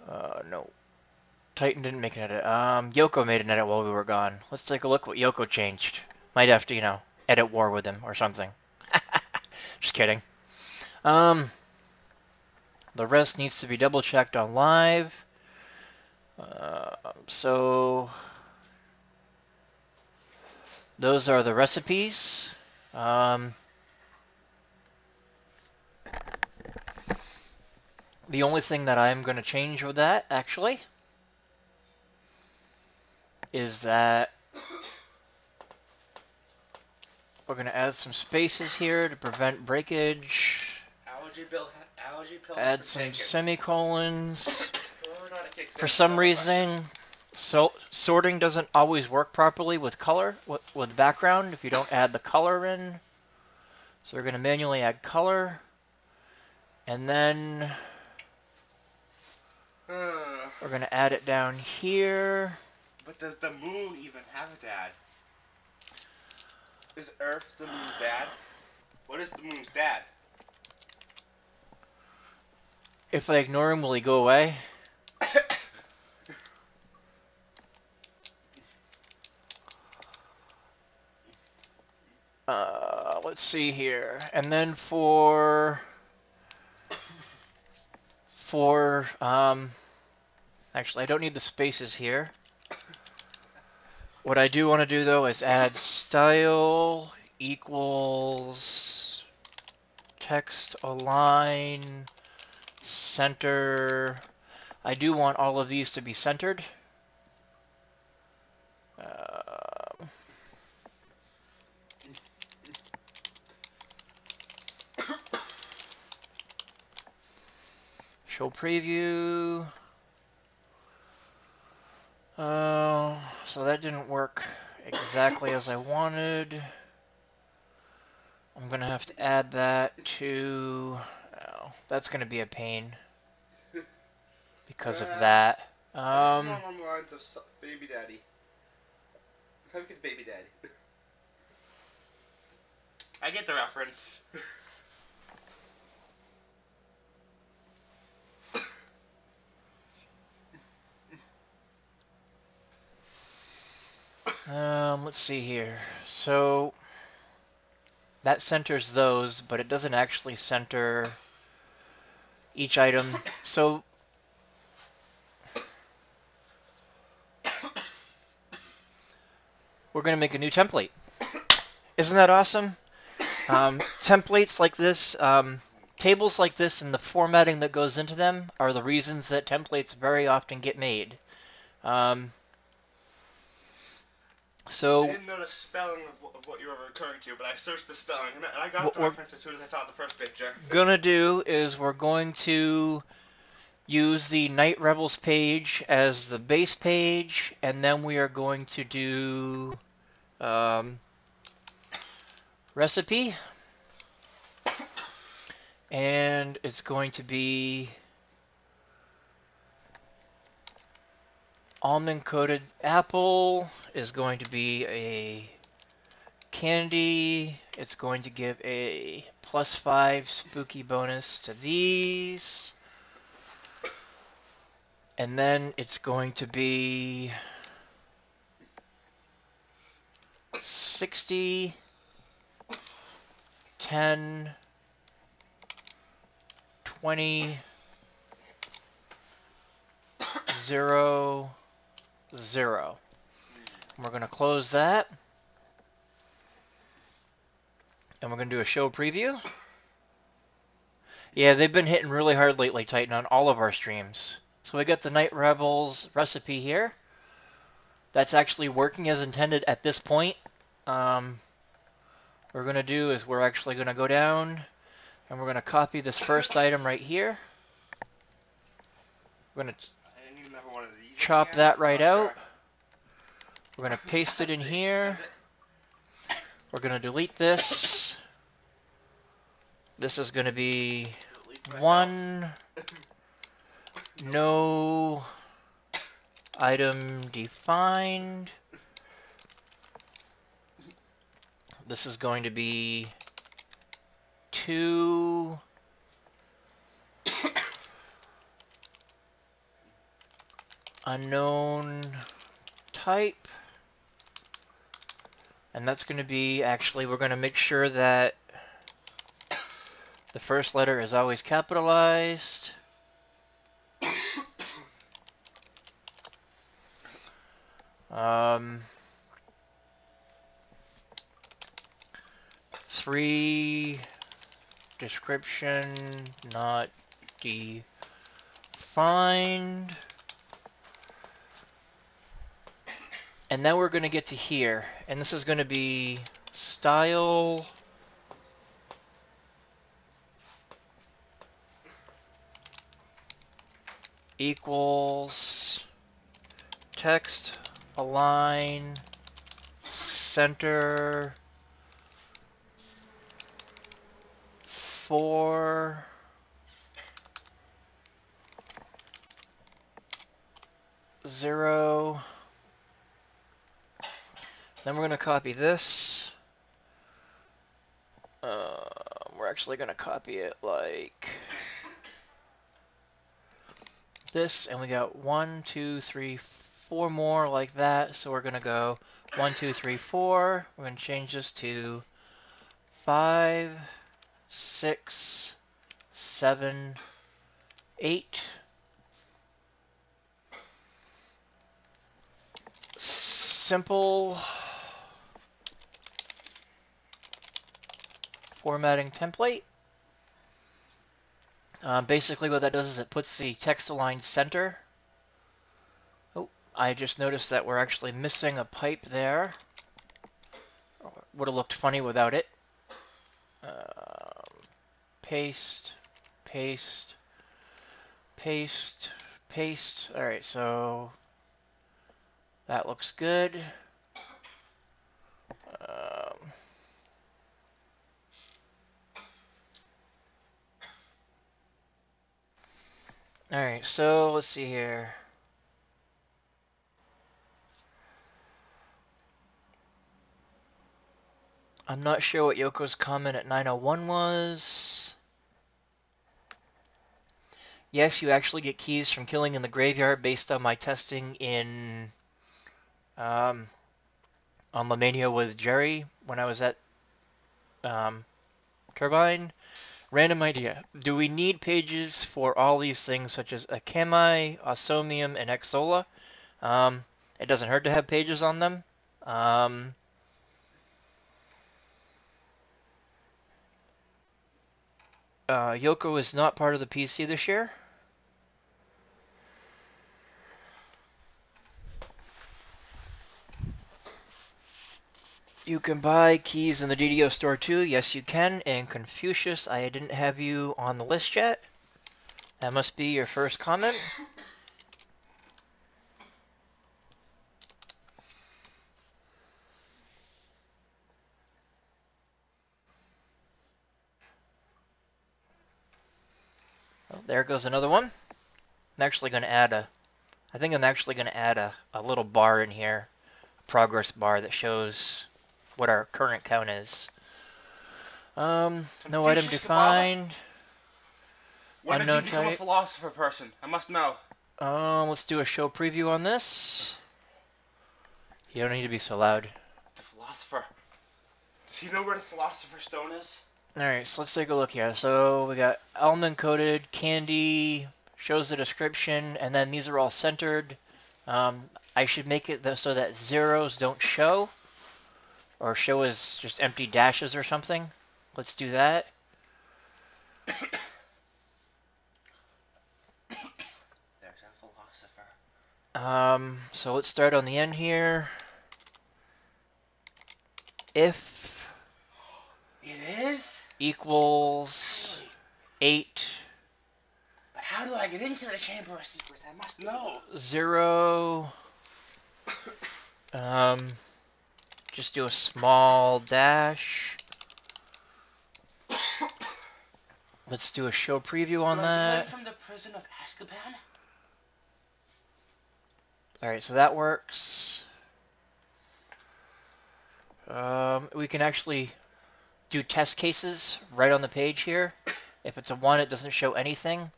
uh, no. Titan didn't make an edit. Um, Yoko made an edit while we were gone. Let's take a look what Yoko changed. Might have to, you know, edit war with him or something. <laughs> Just kidding. Um, the rest needs to be double checked on live. Uh, so those are the recipes. Um, the only thing that I'm going to change with that, actually, is that we're going to add some spaces here to prevent breakage. Allergy bill. Allergy pill. Add some semicolons. We're not a kick For some reason, so sorting doesn't always work properly with color, with, with background, if you don't add the color in. So we're going to manually add color. And then Uh, we're going to add it down here. But does the moon even have a dad? Is Earth the moon's dad? What is the moon's dad? If I ignore him, will he go away? <coughs> Uh, let's see here. And then for for um actually I don't need the spaces here. What I do want to do though is add style equals text align center. I do want all of these to be centered. Um <coughs> Show preview. Oh, so that didn't work exactly as I wanted. I'm gonna have to add that to. Oh, that's gonna be a pain because of Uh, that. Um, along the lines of baby daddy. How get baby daddy? I get the reference. <laughs> Um, let's see here. So that centers those, but it doesn't actually center each item. So we're going to make a new template. Isn't that awesome? Um, templates like this, um, tables like this, and the formatting that goes into them are the reasons that templates very often get made. Um, so I didn't know the spelling of, of what you were referring to, but I searched the spelling and I- got the reference as soon as I saw the first picture. gonna do is we're going to use the Night Revels page as the base page, and then we are going to do um, recipe, and it's going to be almond coated apple is going to be a candy. It's going to give a plus five spooky bonus to these. And then it's going to be 60, 10, 20, 0, 0. And we're going to close that. And we're going to do a show preview. Yeah, they've been hitting really hard lately, Titan, on all of our streams. So we got the Night Revels recipe here. That's actually working as intended at this point. Um, what we're going to do is we're actually going to go down and we're going to copy this first item right here. We're going to I need another one of these. Chop that right out. We're going to paste it in here. We're going to delete this. This is going to be one <laughs> no item defined. This is going to be two unknown type. And that's going to be actually, we're going to make sure that the first letter is always capitalized. Um, three description not defined. And now we're going to get to here, and this is going to be style. Equals text align center four zero then we're going to copy this. Uh, we're actually going to copy it like this and we got one two three four more like that. So we're gonna go one two three four. We're gonna change this to five six seven eight. Simple formatting template uh, basically what that does is it puts the text align center. Oh, I just noticed that we're actually missing a pipe there. Would have looked funny without it. Um, paste, paste, paste, paste. Alright, so that looks good. Alright, so let's see here. I'm not sure what Yoko's comment at 901 was. Yes, you actually get keys from killing in the graveyard based on my testing in um, on Lamannia with Jerry when I was at um, Turbine. Random idea. Do we need pages for all these things such as Akemi, Osomium, and Exola? Um, it doesn't hurt to have pages on them. Um, uh, Yoko is not part of the PC this year. You can buy keys in the DDO store too. Yes, you can. And Confucius, I didn't have you on the list yet. That must be your first comment. Oh, there goes another one. I'm actually going to add a, I think I'm actually going to add a, a little bar in here, a progress bar that shows what our current count is. Um, no item Confucius Kabbalah? defined. When did Unknown you become a philosopher person? I must know. Um, let's do a show preview on this. You don't need to be so loud. The philosopher. Does he know where the philosopher's stone is? Alright, so let's take a look here. So we got almond coated, candy, shows the description, and then these are all centered. Um, I should make it th- so that zeros don't show, or show us just empty dashes or something. let's do that. There's a philosopher. Um, so let's start on the end here. If It is? equals Really? 8, But how do I get into the Chamber of Secrets? I must know. 0, um, just do a small dash. Let's do a show preview on do I do it that. from the prison of Azkaban? Alright, so that works. Um, we can actually do test cases right on the page here. If it's a 1, it doesn't show anything.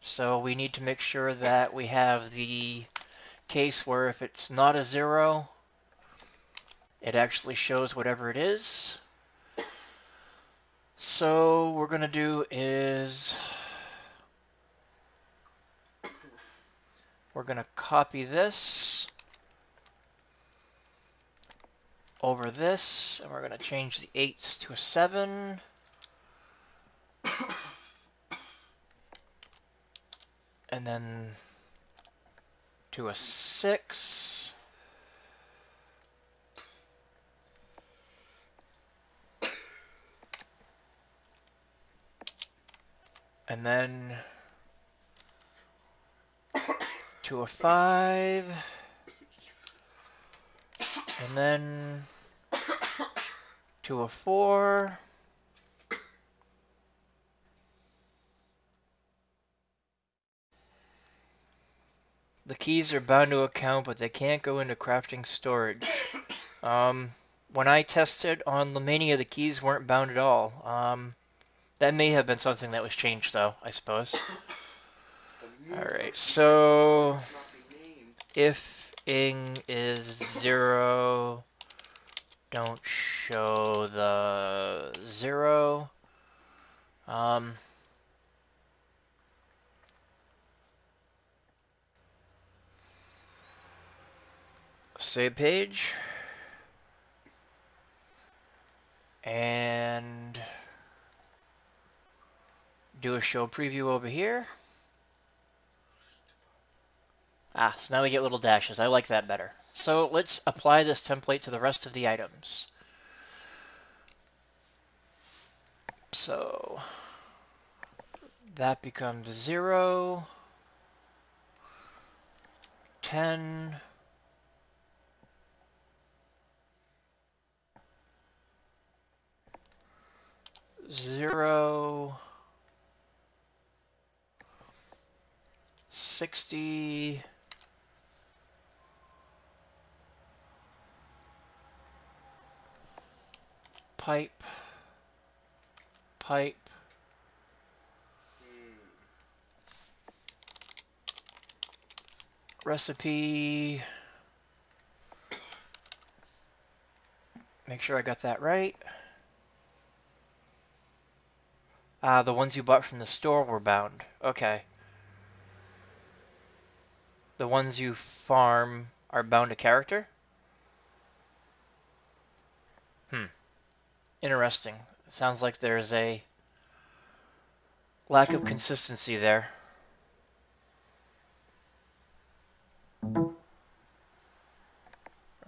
So we need to make sure that we have the case where if it's not a 0, it actually shows whatever it is. So we're going to do is we're going to copy this over this, and we're going to change the 8s to a 7. And then to a 6. And then to a 5. And then to a 4. The keys are bound to account, but they can't go into crafting storage. Um, when I tested on Lamannia, the keys weren't bound at all. Um, that may have been something that was changed, though, I suppose. The All moon right, of so Secrets must be named. if ing is zero, don't show the zero. Um, save page. And do a show preview over here. Ah, so now we get little dashes. I like that better. So let's apply this template to the rest of the items. So that becomes 0, 10, zero, sixty, pipe, pipe, recipe. Make sure I got that right. Ah, the ones you bought from the store were bound. Okay. The ones you farm are bound to character? Hmm. Interesting. Sounds like there's a lack of consistency there.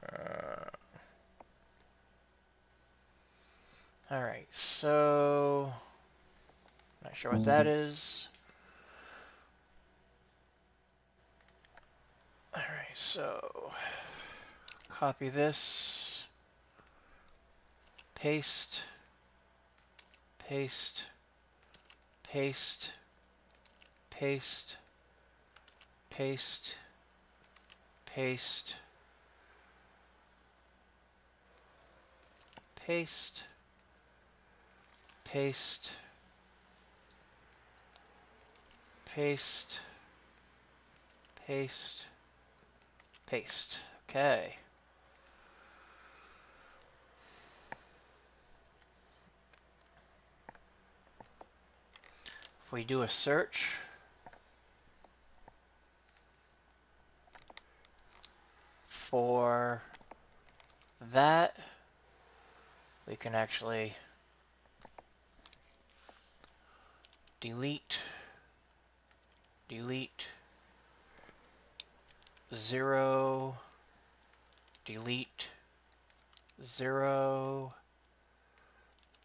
Uh, all right, so not sure what that is. All right, so copy this, paste, paste, paste, paste, paste, paste, paste, paste, paste, paste, paste. Okay. If we do a search, for that, we can actually delete, delete, zero, delete, zero,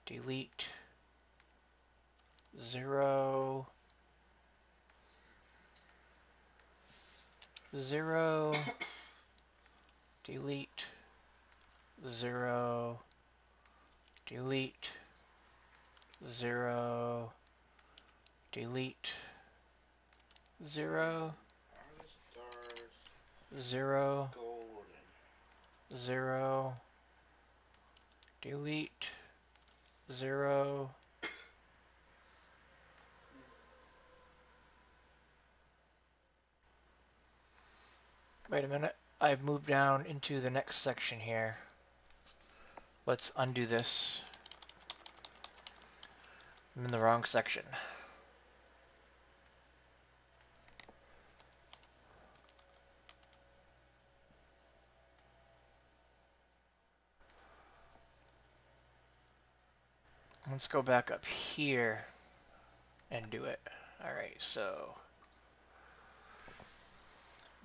delete, zero, zero, delete, zero, delete, zero, delete, zero, zero, golden? zero, delete, zero, Wait a minute. I've moved down into the next section here. Let's undo this. I'm in the wrong section. Let's go back up here and do it. Alright, so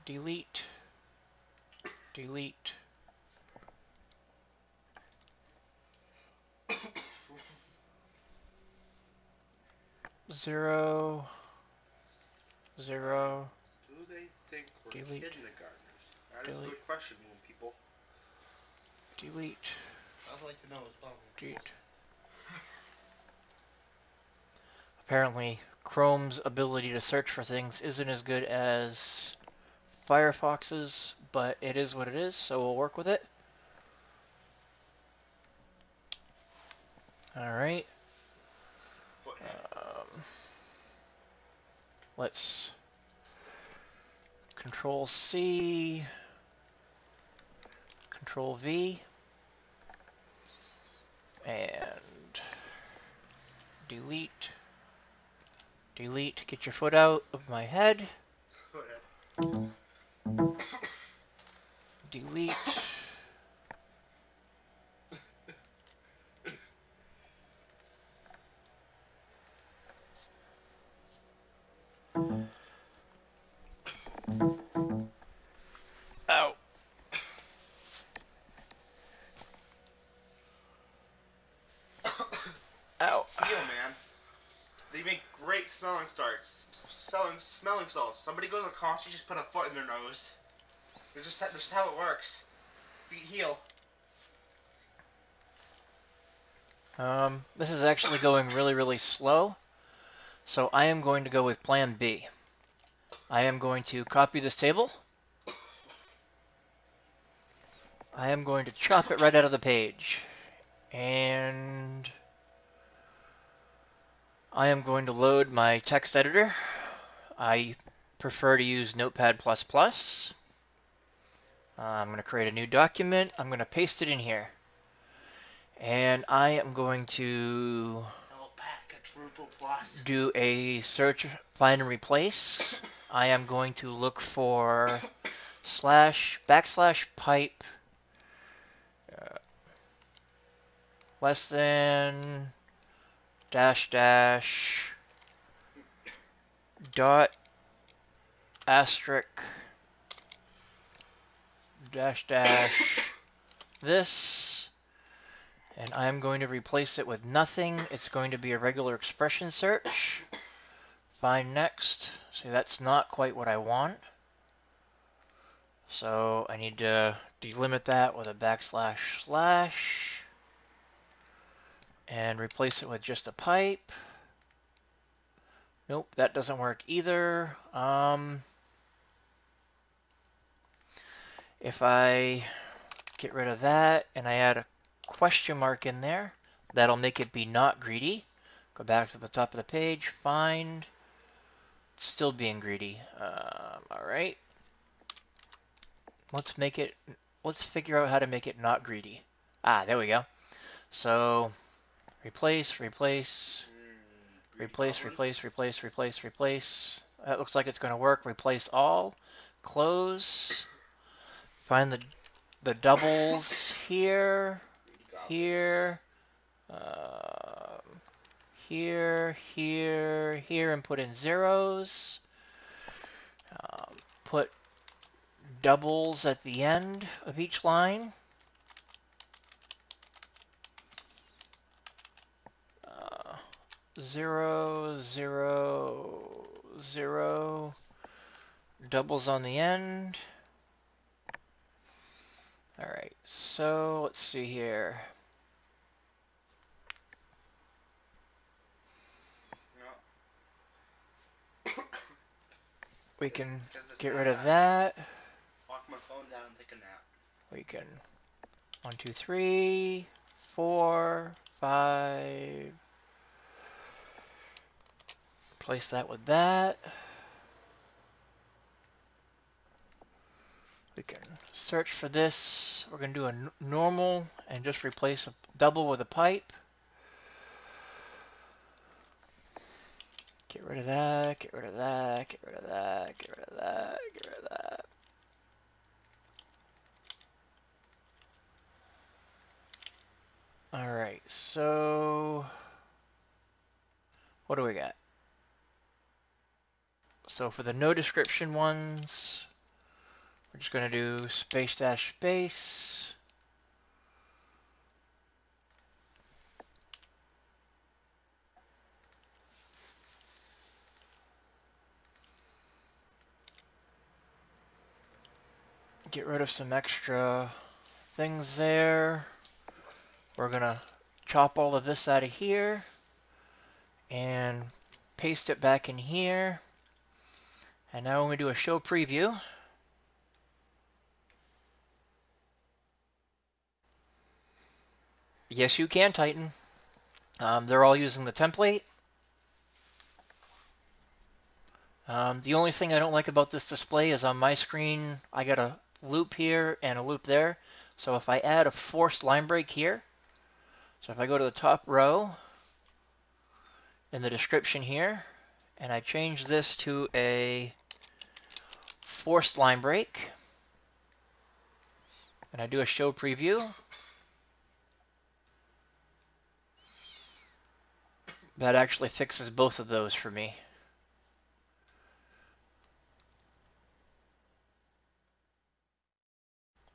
delete, delete, zero, zero, Do they think we're Delete. kindergartners? That is a Delete. good question, moon people. delete, I'd like to know as well. moon delete. people. Apparently, Chrome's ability to search for things isn't as good as Firefox's, but it is what it is, so we'll work with it. Alright. Um, let's Control C, Control V, and delete. Delete. Get your foot out of my head. Foothead. Delete. Ow. <coughs> Ow. Feel, man. They make great smelling starts. Selling smelling salts. Somebody goes on concert, just put a foot in their nose. This is just how it works. Feet heal. Um, this is actually going really, really slow. So I am going to go with plan B. I am going to copy this table. I am going to chop it right out of the page. And I am going to load my text editor. I prefer to use Notepad++. Uh, I'm going to create a new document. I'm going to paste it in here. And I am going to do a search, find, and replace. I am going to look for slash, backslash pipe, uh, less than, dash, dash, dot, asterisk, dash, dash, this. And I'm going to replace it with nothing. It's going to be a regular expression search. Find next. See, that's not quite what I want. So I need to delimit that with a backslash slash. And replace it with just a pipe. Nope, that doesn't work either. Um, if I get rid of that and I add a question mark in there. That'll make it be not greedy. Go back to the top of the page, find, still being greedy. Um, all right. Let's make it, let's figure out how to make it not greedy. Ah, there we go. So replace, replace, Mm, replace, replace, replace, replace, replace. That looks like it's going to work. Replace all, close, find the, the doubles <coughs> here here, um, here, here, here, and put in zeros. Um, put doubles at the end of each line. Zero, zero, zero, doubles on the end. All right, so let's see here. We can get rid of that. Lock my phone down and take a nap. We can one, two, three, four, five. Place that with that. We can search for this. We're going to do a normal and just replace a double with a pipe. Get rid of that, get rid of that, get rid of that, get rid of that, get rid of that. All right, so what do we got? So for the no description ones, we're just going to do space dash space. Get rid of some extra things there. We're going to chop all of this out of here and paste it back in here. And now when we do a show preview, yes, you can Titan. Um, they're all using the template. Um, the only thing I don't like about this display is on my screen, I got a loop here and a loop there. So if I add a forced line break here, so if I go to the top row in the description here, and I change this to a forced line break, and I do a show preview, that actually fixes both of those for me.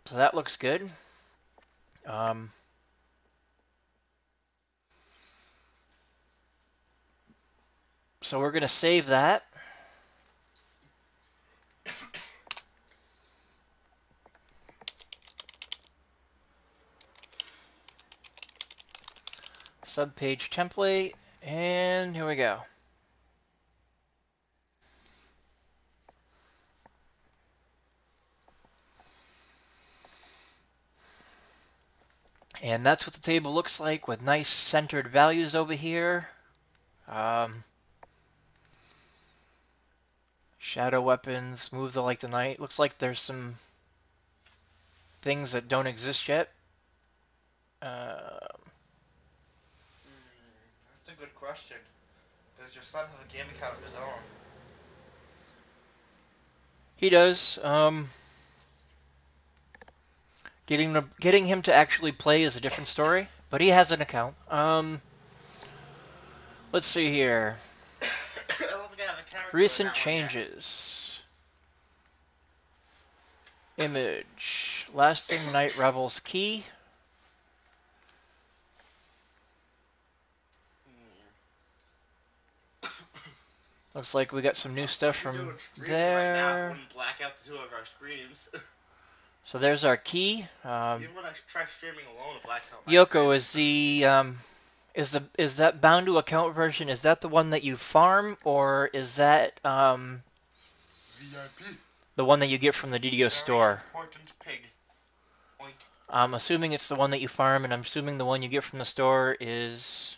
So that looks good. Um, so we're going to save that. Subpage template, and here we go. And that's what the table looks like with nice centered values over here. Um, shadow weapons, move the like the night. Looks like there's some things that don't exist yet. A good question. Does your son have a game account of his own? he does. Um, getting the, getting him to actually play is a different story, but he has an account. Um, let's see here. I don't think I have a camera. Recent changes. Image. Lasting Night Revels key. Looks like we got some new stuff from Right now, there. out the two of our screens. So there's our key. Um, Even when I try streaming alone. Yoko is the um, is the is that bound to account version? Is that the one that you farm, or is that um, VIP. the one that you get from the DDO Very store? Important pig. Oink. I'm assuming it's the one that you farm, and I'm assuming the one you get from the store is.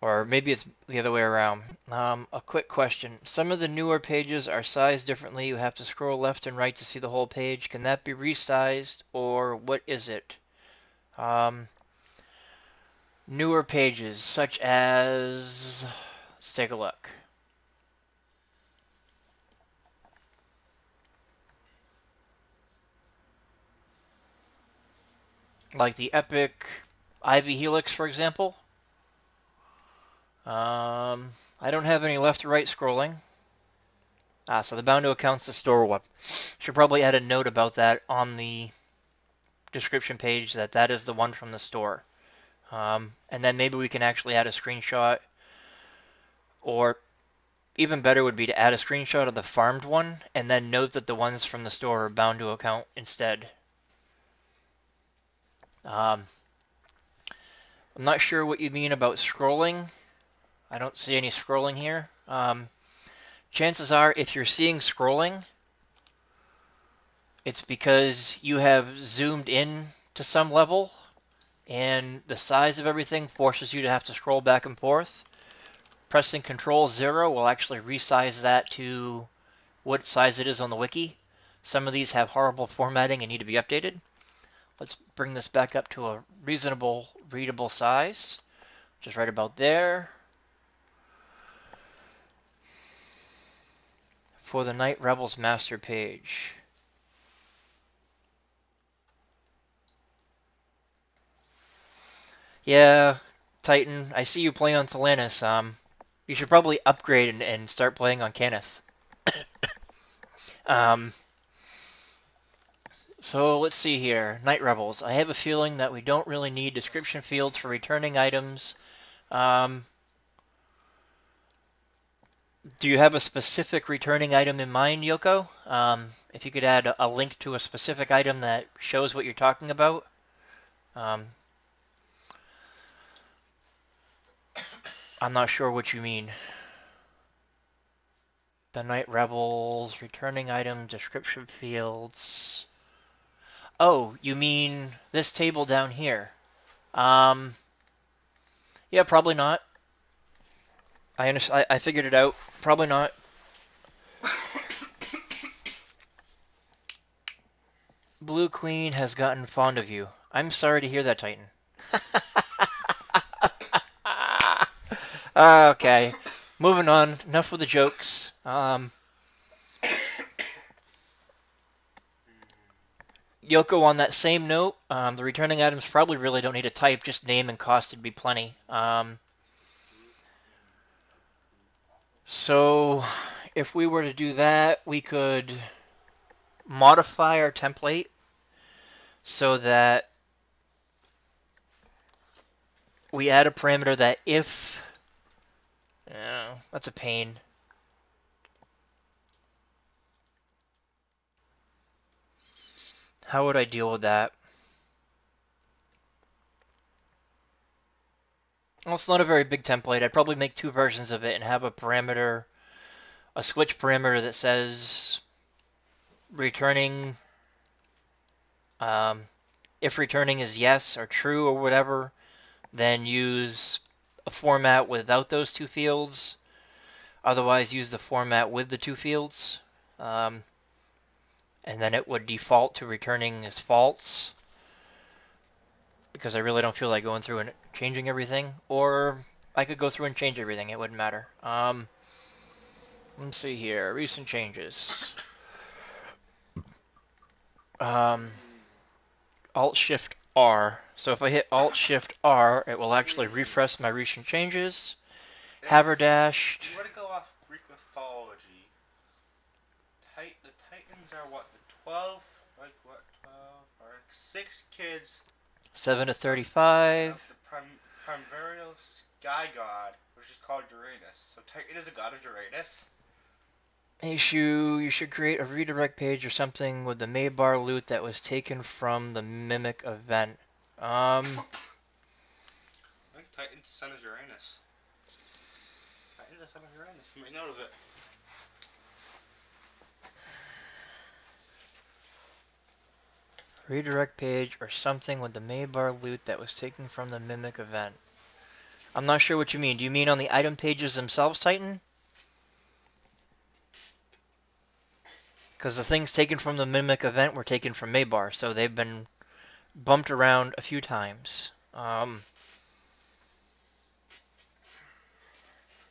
Or maybe it's the other way around. Um, a quick question. Some of the newer pages are sized differently. You have to scroll left and right to see the whole page. Can that be resized, or what is it? Um, newer pages, such as. Let's take a look. Like the Epic Ivy Helix, for example. Um, I don't have any left to right scrolling. Ah, so the bound to accounts the store one. Should probably add a note about that on the description page that that is the one from the store. Um, and then maybe we can actually add a screenshot or even better would be to add a screenshot of the farmed one and then note that the ones from the store are bound to account instead. Um, I'm not sure what you mean about scrolling. I don't see any scrolling here. Um, chances are if you're seeing scrolling, it's because you have zoomed in to some level and the size of everything forces you to have to scroll back and forth. Pressing Control 0 will actually resize that to what size it is on the wiki. Some of these have horrible formatting and need to be updated. Let's bring this back up to a reasonable readable size, which is right about there. For the Night Revels master page. Yeah, Titan, I see you playing on Thelanis. Um, you should probably upgrade and, and start playing on Cannith. <coughs> um, so let's see here. Night Revels. I have a feeling that we don't really need description fields for returning items. Um, do you have a specific returning item in mind, Yoko? Um, if you could add a, link to a specific item that shows what you're talking about. Um, I'm not sure what you mean. The Night Revels, returning item, description fields. Oh, you mean this table down here? Um, yeah, probably not. I, I, I figured it out. Probably not. <laughs> Blue Queen has gotten fond of you. I'm sorry to hear that, Titan. <laughs> Okay, moving on. Enough with the jokes. Um, Yoko, on that same note, um, the returning items probably really don't need a type, just name and cost would be plenty. Um, so if we were to do that, we could modify our template so that we add a parameter that if yeah, that's a pain. How would I deal with that? Well, it's not a very big template. I'd probably make two versions of it and have a parameter, a switch parameter that says returning, um, if returning is yes or true or whatever, then use a format without those two fields. Otherwise, use the format with the two fields. Um, and then it would default to returning as false because I really don't feel like going through and changing everything. Or I could go through and change everything. It wouldn't matter. Um, let's see here. Recent changes. Um, Alt Shift R. So if I hit Alt Shift R, it will actually refresh my recent changes. Haberdash. You want to go off Greek mythology? Tit the Titans are what? The 12? Like what? 12? Or six kids. 7 to 35. Prim primordial sky god, which is called Uranus. So Titan is a god of Uranus issue, you should create a redirect page or something with the Mabar loot that was taken from the Mimic event. Um, I think Titan's the son of Uranus. Titan's the son of Uranus. Make note of it. Redirect page or something with the Mabar loot that was taken from the Mimic event. I'm not sure what you mean. Do you mean on the item pages themselves, Titan? Because the things taken from the Mimic event were taken from Mabar, so they've been bumped around a few times. Um,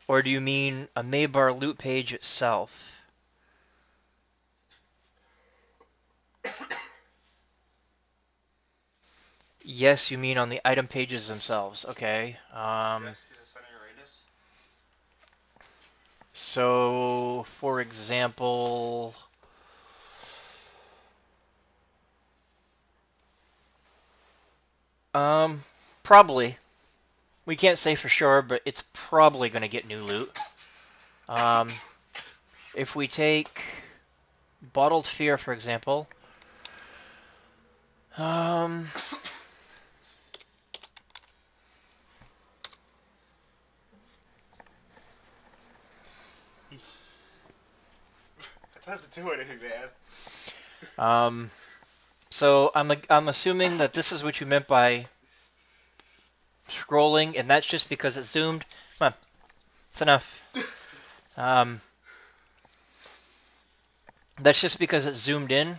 or do you mean a Mabar loot page itself? Yes, you mean on the item pages themselves. Okay. Um, So, for example, um, probably. We can't say for sure, but it's probably going to get new loot. Um, if we take Bottled Fear, for example, um, It doesn't do anything, man. Um, so I'm I'm assuming that this is what you meant by scrolling, and that's just because it zoomed. Come on, it's enough. Um, that's just because it zoomed in,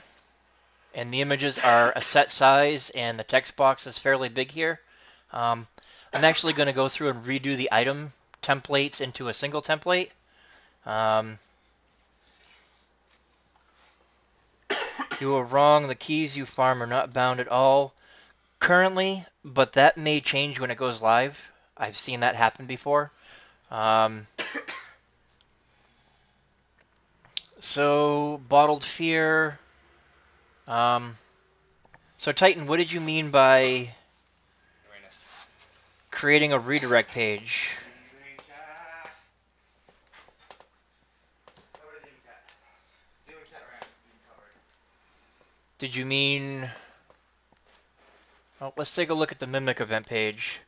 and the images are a set size, and the text box is fairly big here. Um, I'm actually going to go through and redo the item templates into a single template. Um, You are wrong. The keys you farm are not bound at all currently, but that may change when it goes live. I've seen that happen before. Um, so, Bottled Fear. Um, so, Titan, what did you mean by creating a redirect page? Did you mean. Oh, let's take a look at the Mimic event page.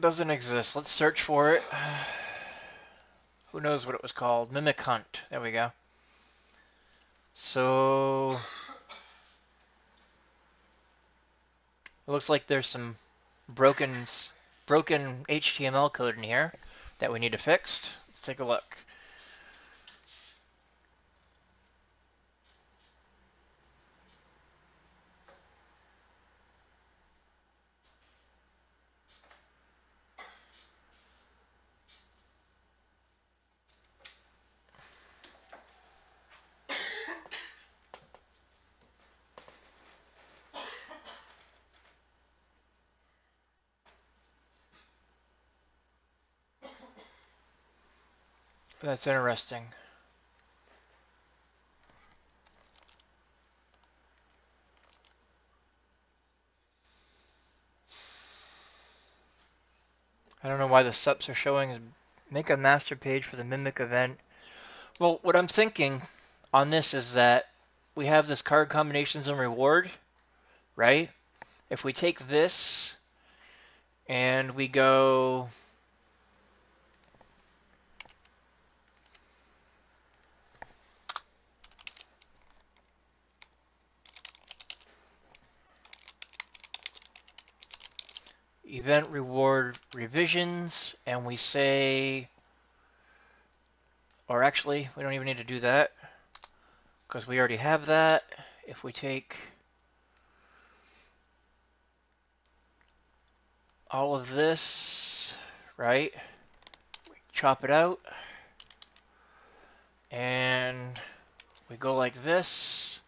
Doesn't exist. Let's search for it. <sighs> Who knows what it was called? Mimic Hunt. There we go. So. It looks like there's some broken broken HTML code in here that we need to fix. Let's take a look. That's interesting. I don't know why the subs are showing is make a master page for the Mimic event. Well, what I'm thinking on this is that we have this card combinations and reward, right? If we take this and we go event reward revisions and we say or actually we don't even need to do that because we already have that. If we take all of this right we chop it out and we go like this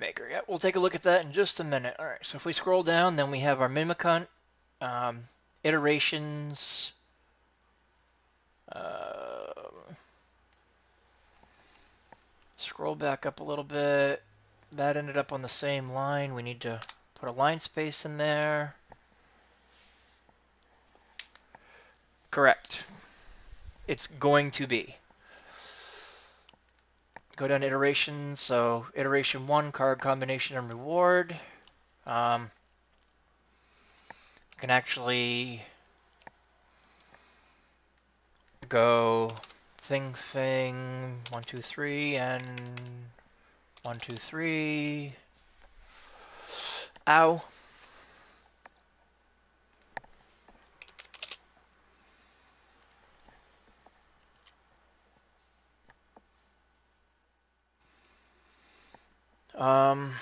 Maker. Yeah, we'll take a look at that in just a minute. All right, so if we scroll down, then we have our Mimic Hunt um, iterations. Um, scroll back up a little bit. That ended up on the same line. We need to put a line space in there. Correct. It's going to be go down to iterations. So iteration one, card combination and reward. Um, you can actually go thing thing one two three and one two three Ow. Um.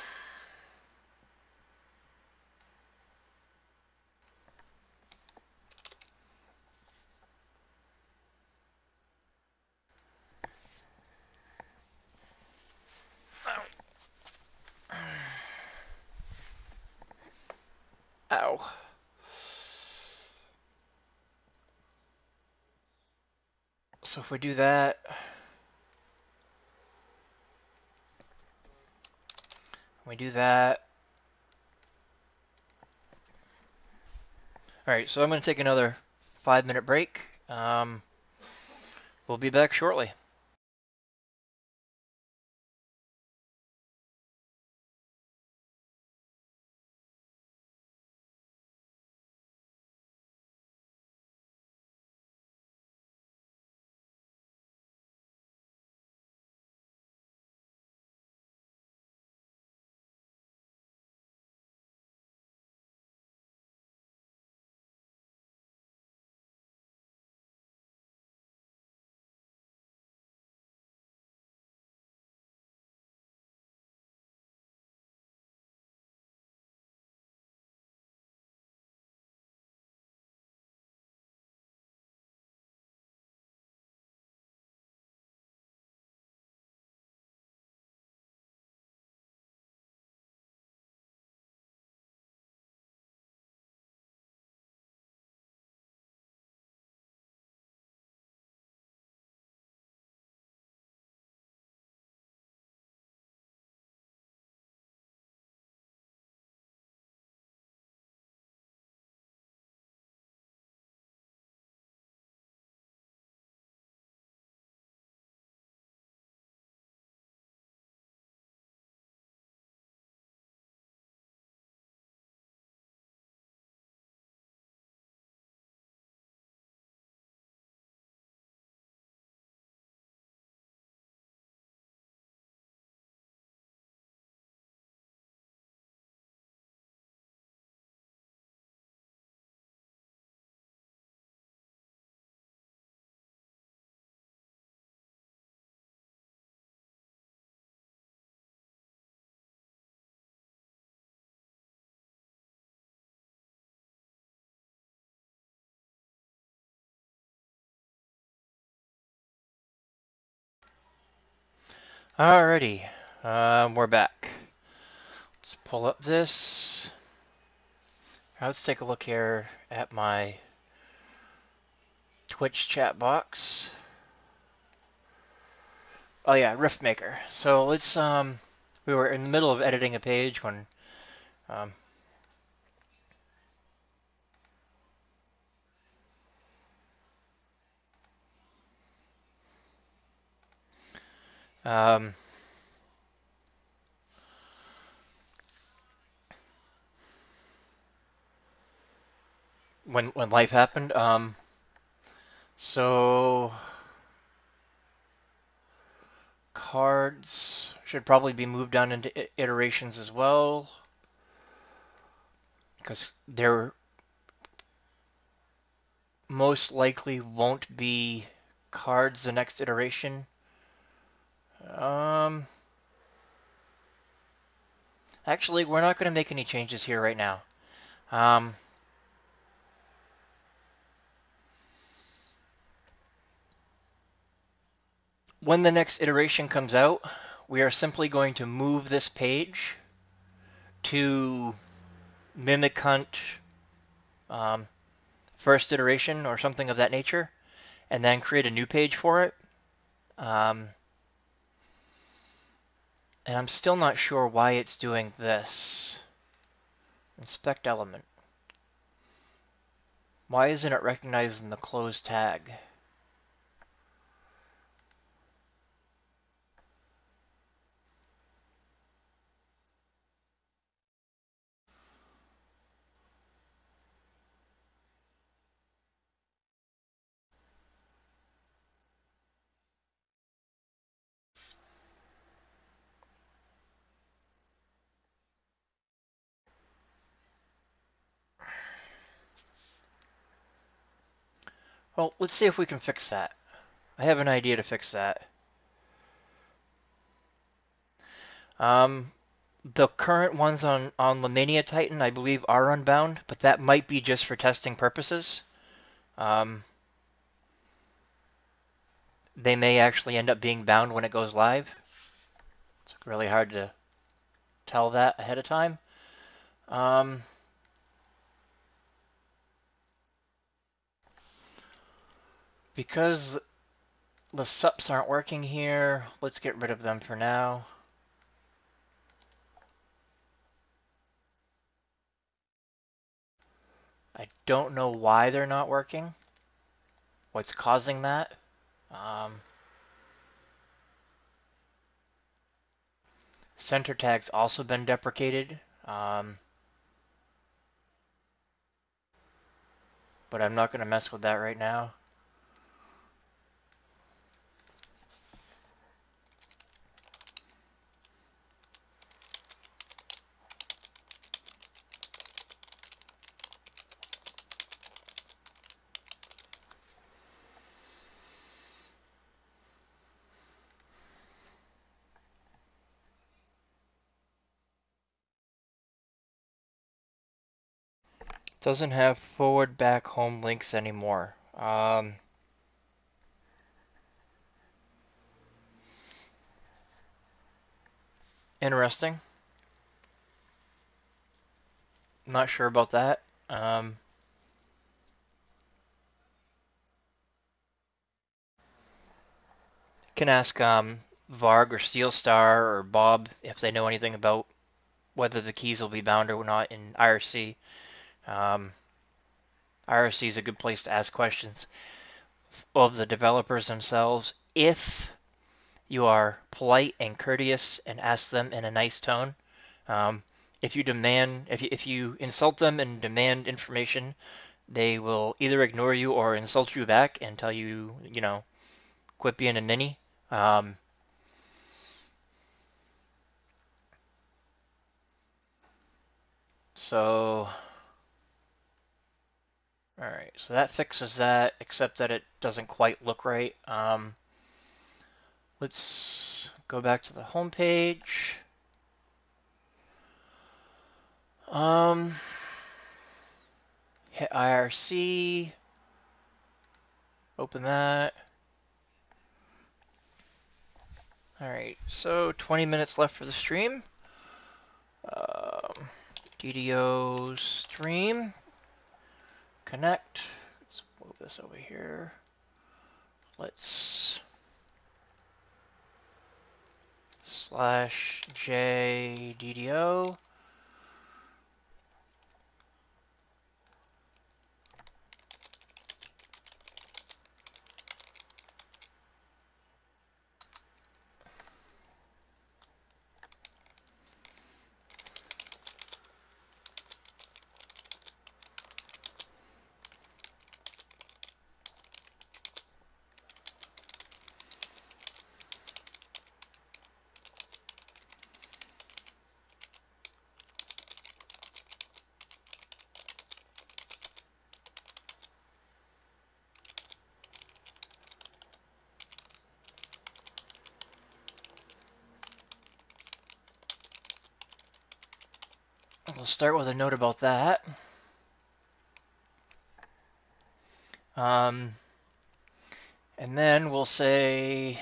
Ow. So if we do that, we do that. All right, so I'm going to take another five minute break. Um, we'll be back shortly. Alrighty, um, we're back. Let's pull up this. Let's take a look here at my Twitch chat box. Oh yeah, Riftmaker. So let's um, we were in the middle of editing a page when um, um, when when life happened. Um, so cards should probably be moved down into iterations as well because there most likely won't be cards the next iteration. Um, actually, we're not going to make any changes here right now. Um, when the next iteration comes out, we are simply going to move this page to Mimic Hunt um, first iteration or something of that nature, and then create a new page for it. Um, and I'm still not sure why it's doing this. Inspect element. Why isn't it recognizing the close tag? Well, let's see if we can fix that. I have an idea to fix that. Um, the current ones on, on Lamannia Titan, I believe, are unbound, but that might be just for testing purposes. Um, they may actually end up being bound when it goes live. It's really hard to tell that ahead of time. Um, because the sups aren't working here, let's get rid of them for now. I don't know why they're not working. What's causing that? Um, center tag's also been deprecated. Um, but I'm not going to mess with that right now. Doesn't have forward back home links anymore. Um, interesting. Not sure about that. Um, can ask um, Varg or Steelstar or Bob if they know anything about whether the keys will be bound or not in IRC. Um, IRC is a good place to ask questions of the developers themselves if you are polite and courteous and ask them in a nice tone. Um, if you demand, if you, if you insult them and demand information, they will either ignore you or insult you back and tell you, you know, quit being a ninny. Um, so all right, so that fixes that, except that it doesn't quite look right. Um, let's go back to the home page. Um, hit IRC, open that. All right, so 20 minutes left for the stream. Um, DDO stream connect. Let's move this over here. Let's slash j We'll start with a note about that. Um, and then we'll say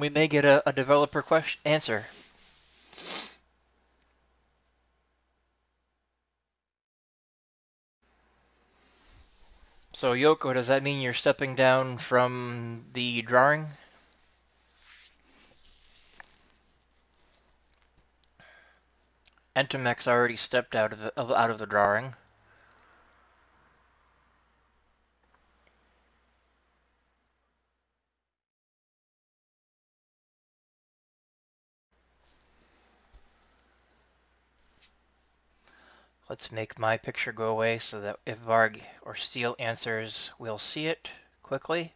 We may get a, a developer question answer. So Yoko, does that mean you're stepping down from the drawing? Entimex already stepped out of the out of the drawing. Let's make my picture go away so that if Varg or Steel answers, we'll see it quickly.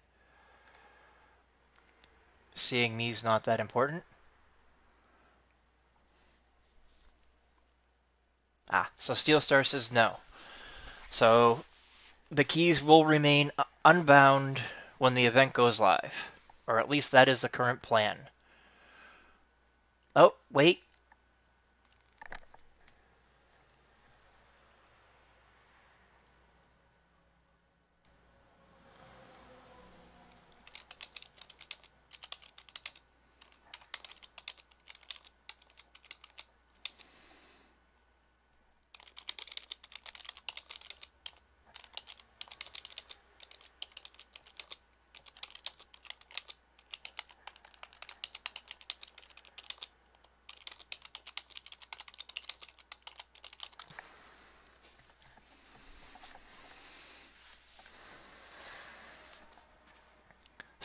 Seeing me is not that important. Ah, so Steel Star says no. So the keys will remain unbound when the event goes live, or at least that is the current plan. Oh, wait.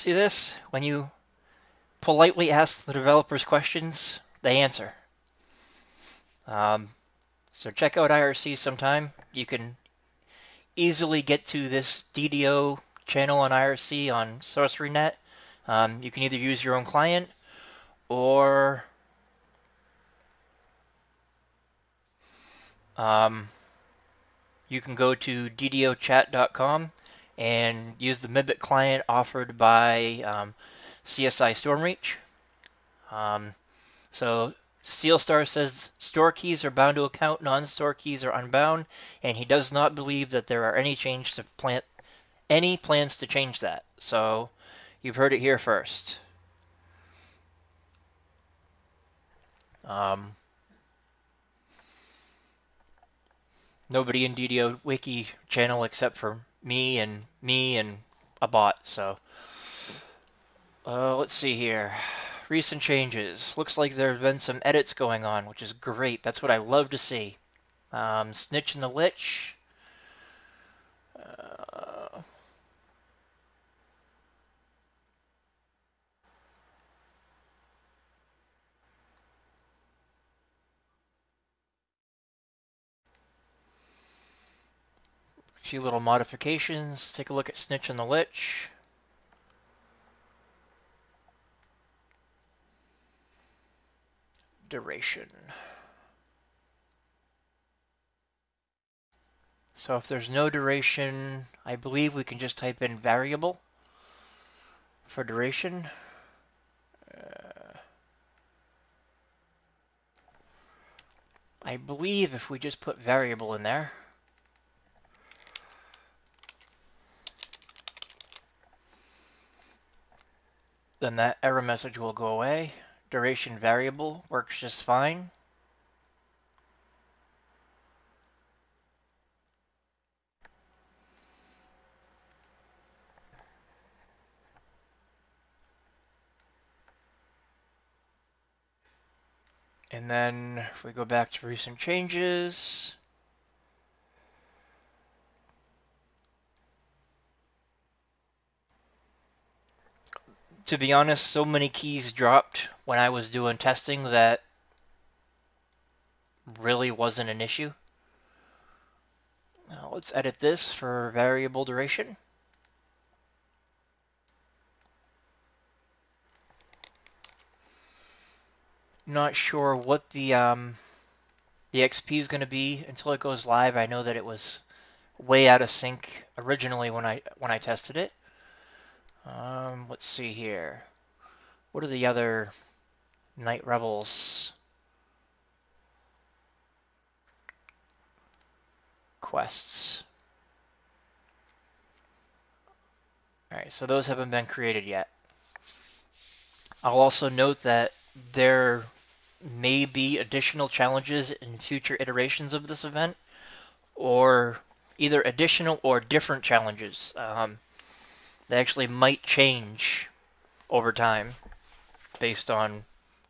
See this? When you politely ask the developers questions, they answer. Um, so check out IRC sometime. You can easily get to this DDO channel on IRC on SorceryNet. Um, you can either use your own client or um, you can go to ddochat.com and use the Mibbit client offered by um, CSI Stormreach. Um, so Steelstar says store keys are bound to account, non-store keys are unbound, and he does not believe that there are any change to plant any plans to change that. So you've heard it here first. Um, nobody in DDO Wiki channel except for me and me and a bot. So uh, let's see here. Recent changes. Looks like there have been some edits going on, which is great. That's what I love to see. Um, Snitch and the Lich. Uh, few little modifications. Let's take a look at Snitch and the Lich. Duration. So if there's no duration, I believe we can just type in variable for duration. Uh, I believe if we just put variable in there, then that error message will go away. Duration variable works just fine. And then if we go back to recent changes, to be honest, so many keys dropped when I was doing testing that really wasn't an issue. Now let's edit this for variable duration. Not sure what the um, the XP is going to be until it goes live. I know that it was way out of sync originally when I when I tested it. Um, let's see here. What are the other Night Revels quests? Alright, so those haven't been created yet. I'll also note that there may be additional challenges in future iterations of this event, or either additional or different challenges. Um, they actually might change over time based on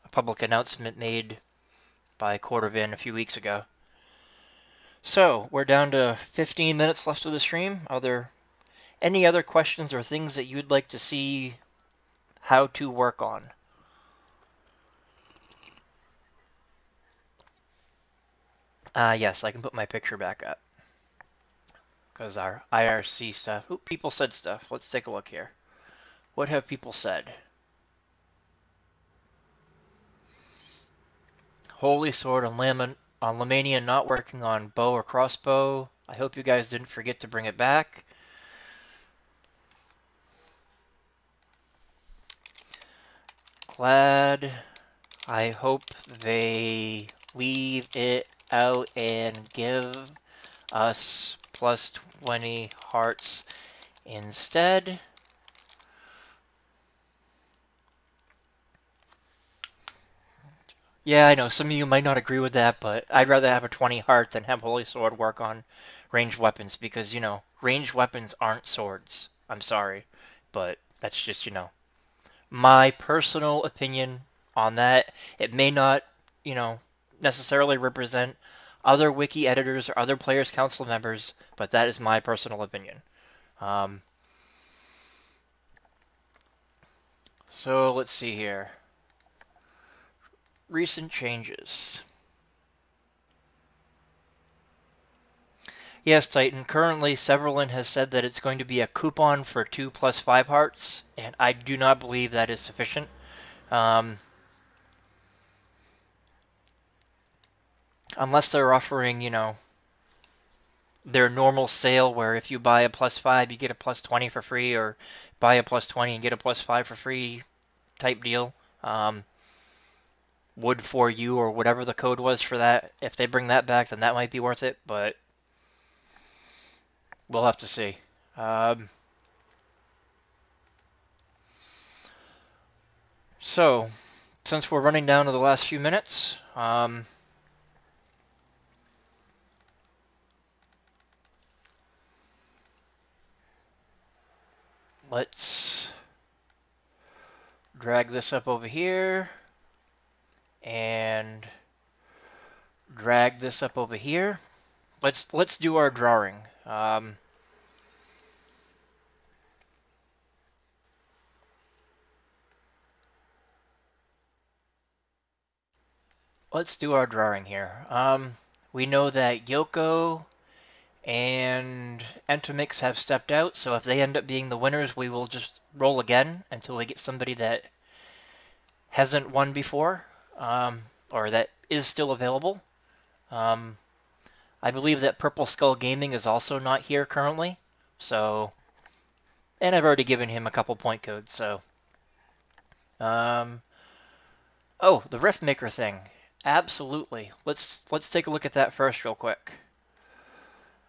a public announcement made by Cordovan a few weeks ago. So, we're down to 15 minutes left of the stream. Are there any other questions or things that you'd like to see how to work on? Uh, yes, I can put my picture back up. Because our IRC stuff. Ooh, people said stuff. Let's take a look here. What have people said? Holy Sword on, Lam- on Lamannia not working on bow or crossbow. I hope you guys didn't forget to bring it back. Glad. I hope they leave it out and give us plus 20 hearts instead. Yeah, I know some of you might not agree with that, but I'd rather have a 20 heart than have Holy Sword work on ranged weapons because, you know, ranged weapons aren't swords. I'm sorry, but that's just, you know, my personal opinion on that. It may not, you know, necessarily represent other wiki editors or other players council members, but that is my personal opinion. Um, so let's see here. Recent changes. Yes, Titan. Currently, Severlin has said that it's going to be a coupon for 2 plus 5 hearts, and I do not believe that is sufficient. Um, unless they're offering, you know, their normal sale where if you buy a plus 5, you get a plus 20 for free, or buy a plus 20 and get a plus 5 for free type deal. Um, for you or whatever the code was for that. If they bring that back, then that might be worth it, but we'll have to see. Um, so, since we're running down to the last few minutes, um, let's drag this up over here and drag this up over here. Let's let's do our drawing. Um, let's do our drawing here. Um, we know that Yoko and Entomix have stepped out, so if they end up being the winners, we will just roll again until we get somebody that hasn't won before um, or that is still available. Um, I believe that Purple Skull Gaming is also not here currently, so and I've already given him a couple point codes, so. Um, oh, the Rift Maker thing. Absolutely. Let's let's take a look at that first real quick.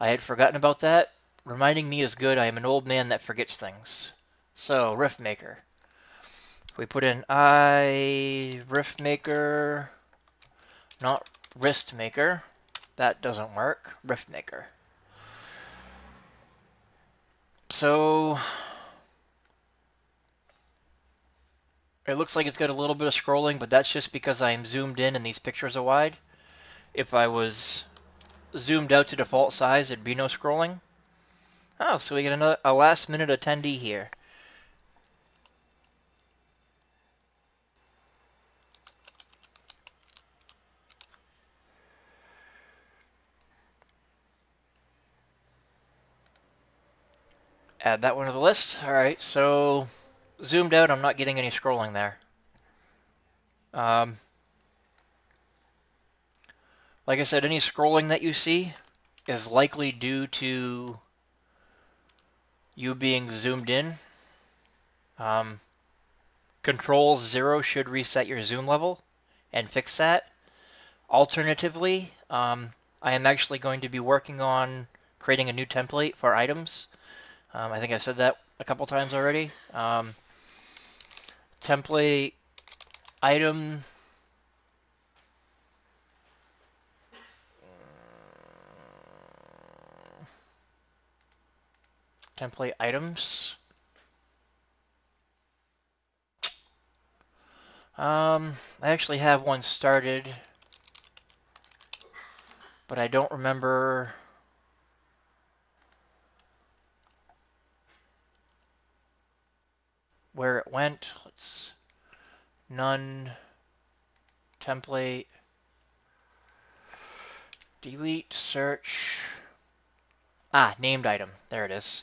I had forgotten about that. Reminding me is good. I am an old man that forgets things. So, Rift Maker. We put in I rift maker, not wrist maker. That doesn't work. Rift maker. So it looks like it's got a little bit of scrolling, but that's just because I'm zoomed in and these pictures are wide. If I was zoomed out to default size, there'd be no scrolling. Oh, so we get another, a last minute attendee here. add that one to the list. All right, so zoomed out, I'm not getting any scrolling there. Um, like I said, any scrolling that you see is likely due to you being zoomed in. Um, control zero should reset your zoom level and fix that. Alternatively, um, I am actually going to be working on creating a new template for items um, I think I said that a couple times already. Um, template item. Template items. Um, I actually have one started, but I don't remember where it went. Let's none template. delete search. Ah, named item. There it is.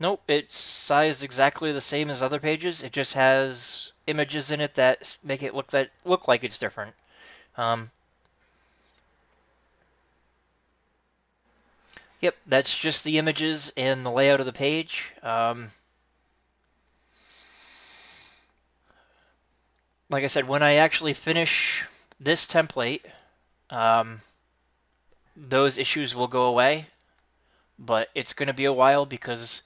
Nope, it's sized exactly the same as other pages. It just has images in it that make it look that look like it's different. Um, yep, that's just the images and the layout of the page. Um, like I said, when I actually finish this template, um, those issues will go away. But it's going to be a while because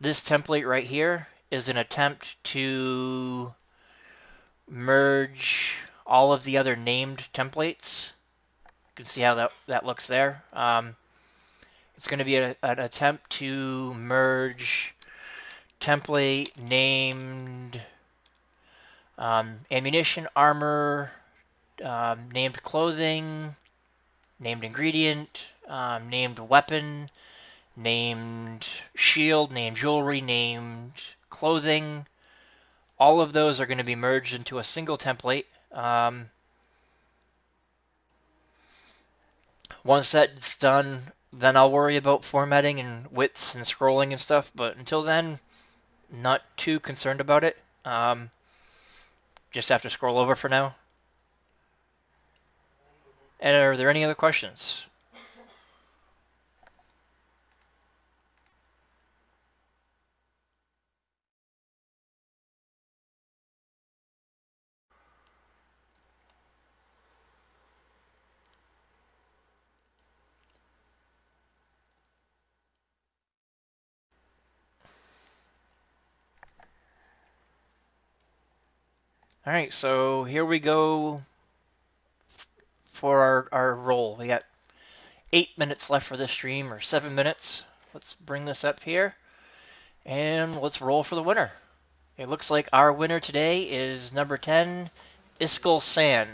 this template right here is an attempt to merge all of the other named templates. You can see how that, that looks there. Um, it's going to be a, an attempt to merge template named um, ammunition, armor, um, named clothing, named ingredient, um, named weapon, named shield, named jewelry, named clothing. All of those are going to be merged into a single template. Um, once that's done, then I'll worry about formatting and widths and scrolling and stuff. But until then, not too concerned about it. Um, just have to scroll over for now. And are there any other questions? All right, so here we go for our, our roll. We got eight minutes left for this stream, or seven minutes. Let's bring this up here, and let's roll for the winner. It looks like our winner today is number 10, Iskal San.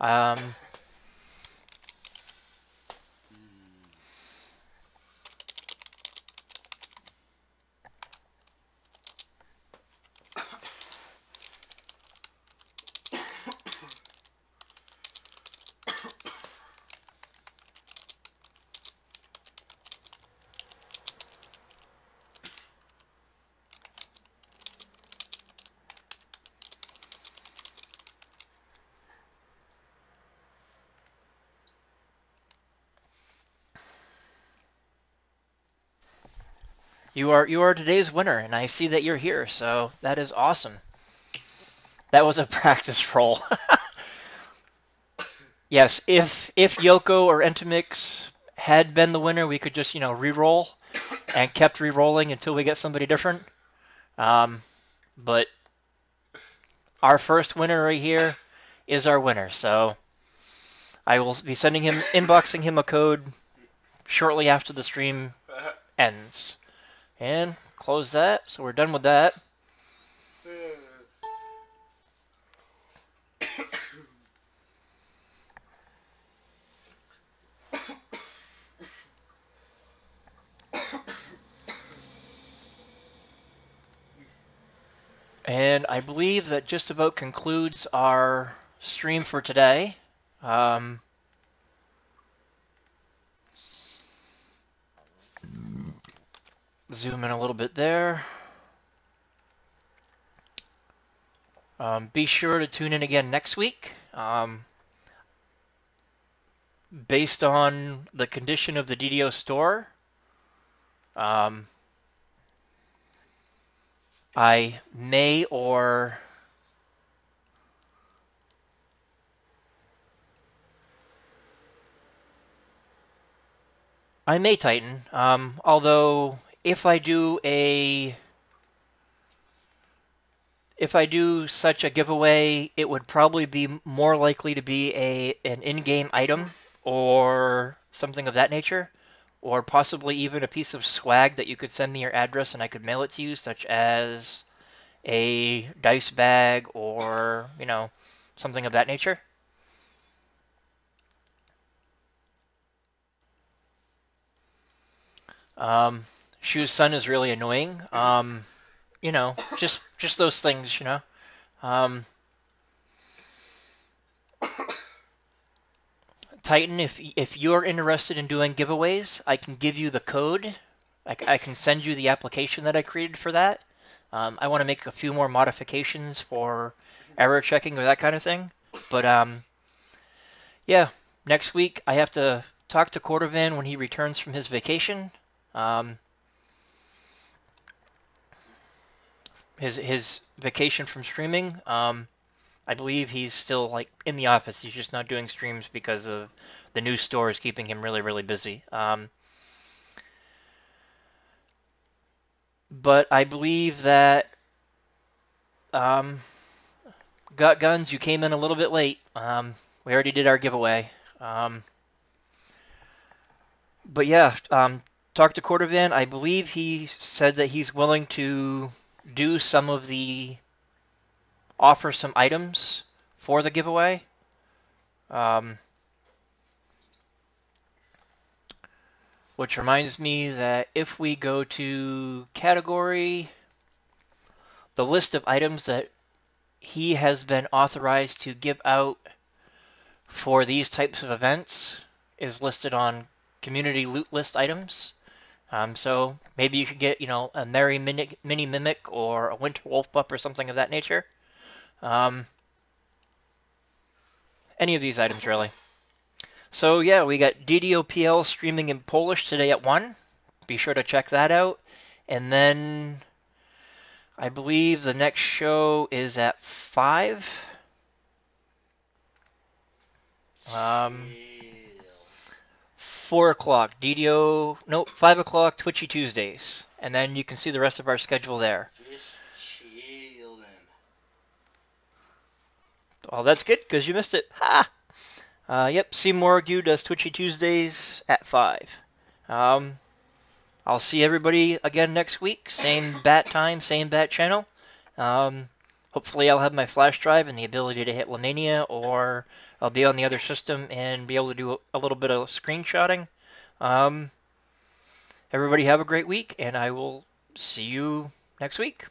Um, You are you are today's winner, and I see that you're here, so that is awesome. That was a <laughs> practice roll. <laughs> yes, if if Yoko or Entomix had been the winner, we could just you know re-roll and kept re-rolling until we get somebody different. Um, but our first winner right here is our winner, so I will be sending him inboxing him a code shortly after the stream ends. And close that. So we're done with that. And I believe that just about concludes our stream for today. Um, zoom in a little bit there. Um, be sure to tune in again next week. Um, based on the condition of the DDO store, um, I may or I may tighten, um, although if I do a if I do such a giveaway, it would probably be more likely to be a an in-game item or something of that nature, or possibly even a piece of swag that you could send me your address and I could mail it to you, such as a dice bag or you know something of that nature. Um, Shoe's son is really annoying. Um, you know, just just those things, you know. Um, Titan, if if you're interested in doing giveaways, I can give you the code. I, I can send you the application that I created for that. Um, I want to make a few more modifications for error checking or that kind of thing. But um, yeah, next week I have to talk to Cordovan when he returns from his vacation. Um, his his vacation from streaming. Um, I believe he's still like in the office. He's just not doing streams because of the new store is keeping him really really busy. Um, but I believe that um, Gut Guns, you came in a little bit late. Um, we already did our giveaway. Um, but yeah, um, talk to Cordovan. I believe he said that he's willing to do some of the offer some items for the giveaway. Um, which reminds me that if we go to category, the list of items that he has been authorized to give out for these types of events is listed on community loot list items. Um, so maybe you could get, you know, a Merry Mini, mini Mimic or a Winter Wolf Pup or something of that nature. Um, any of these items, really. So yeah, we got DDOPL streaming in Polish today at 1. Be sure to check that out. And then I believe the next show is at 5. Um. 4 o'clock, DDO, nope, 5 o'clock, Twitchy Tuesdays. And then you can see the rest of our schedule there. Just. Oh, that's good because you missed it. Ha! Uh, yep, Seymour Ague does Twitchy Tuesdays at 5. Um, I'll see everybody again next week. Same <laughs> bat time, same bat channel. Um, hopefully, I'll have my flash drive and the ability to hit Lamannia, or I'll be on the other system and be able to do a, little bit of screenshotting. Um, everybody have a great week, and I will see you next week.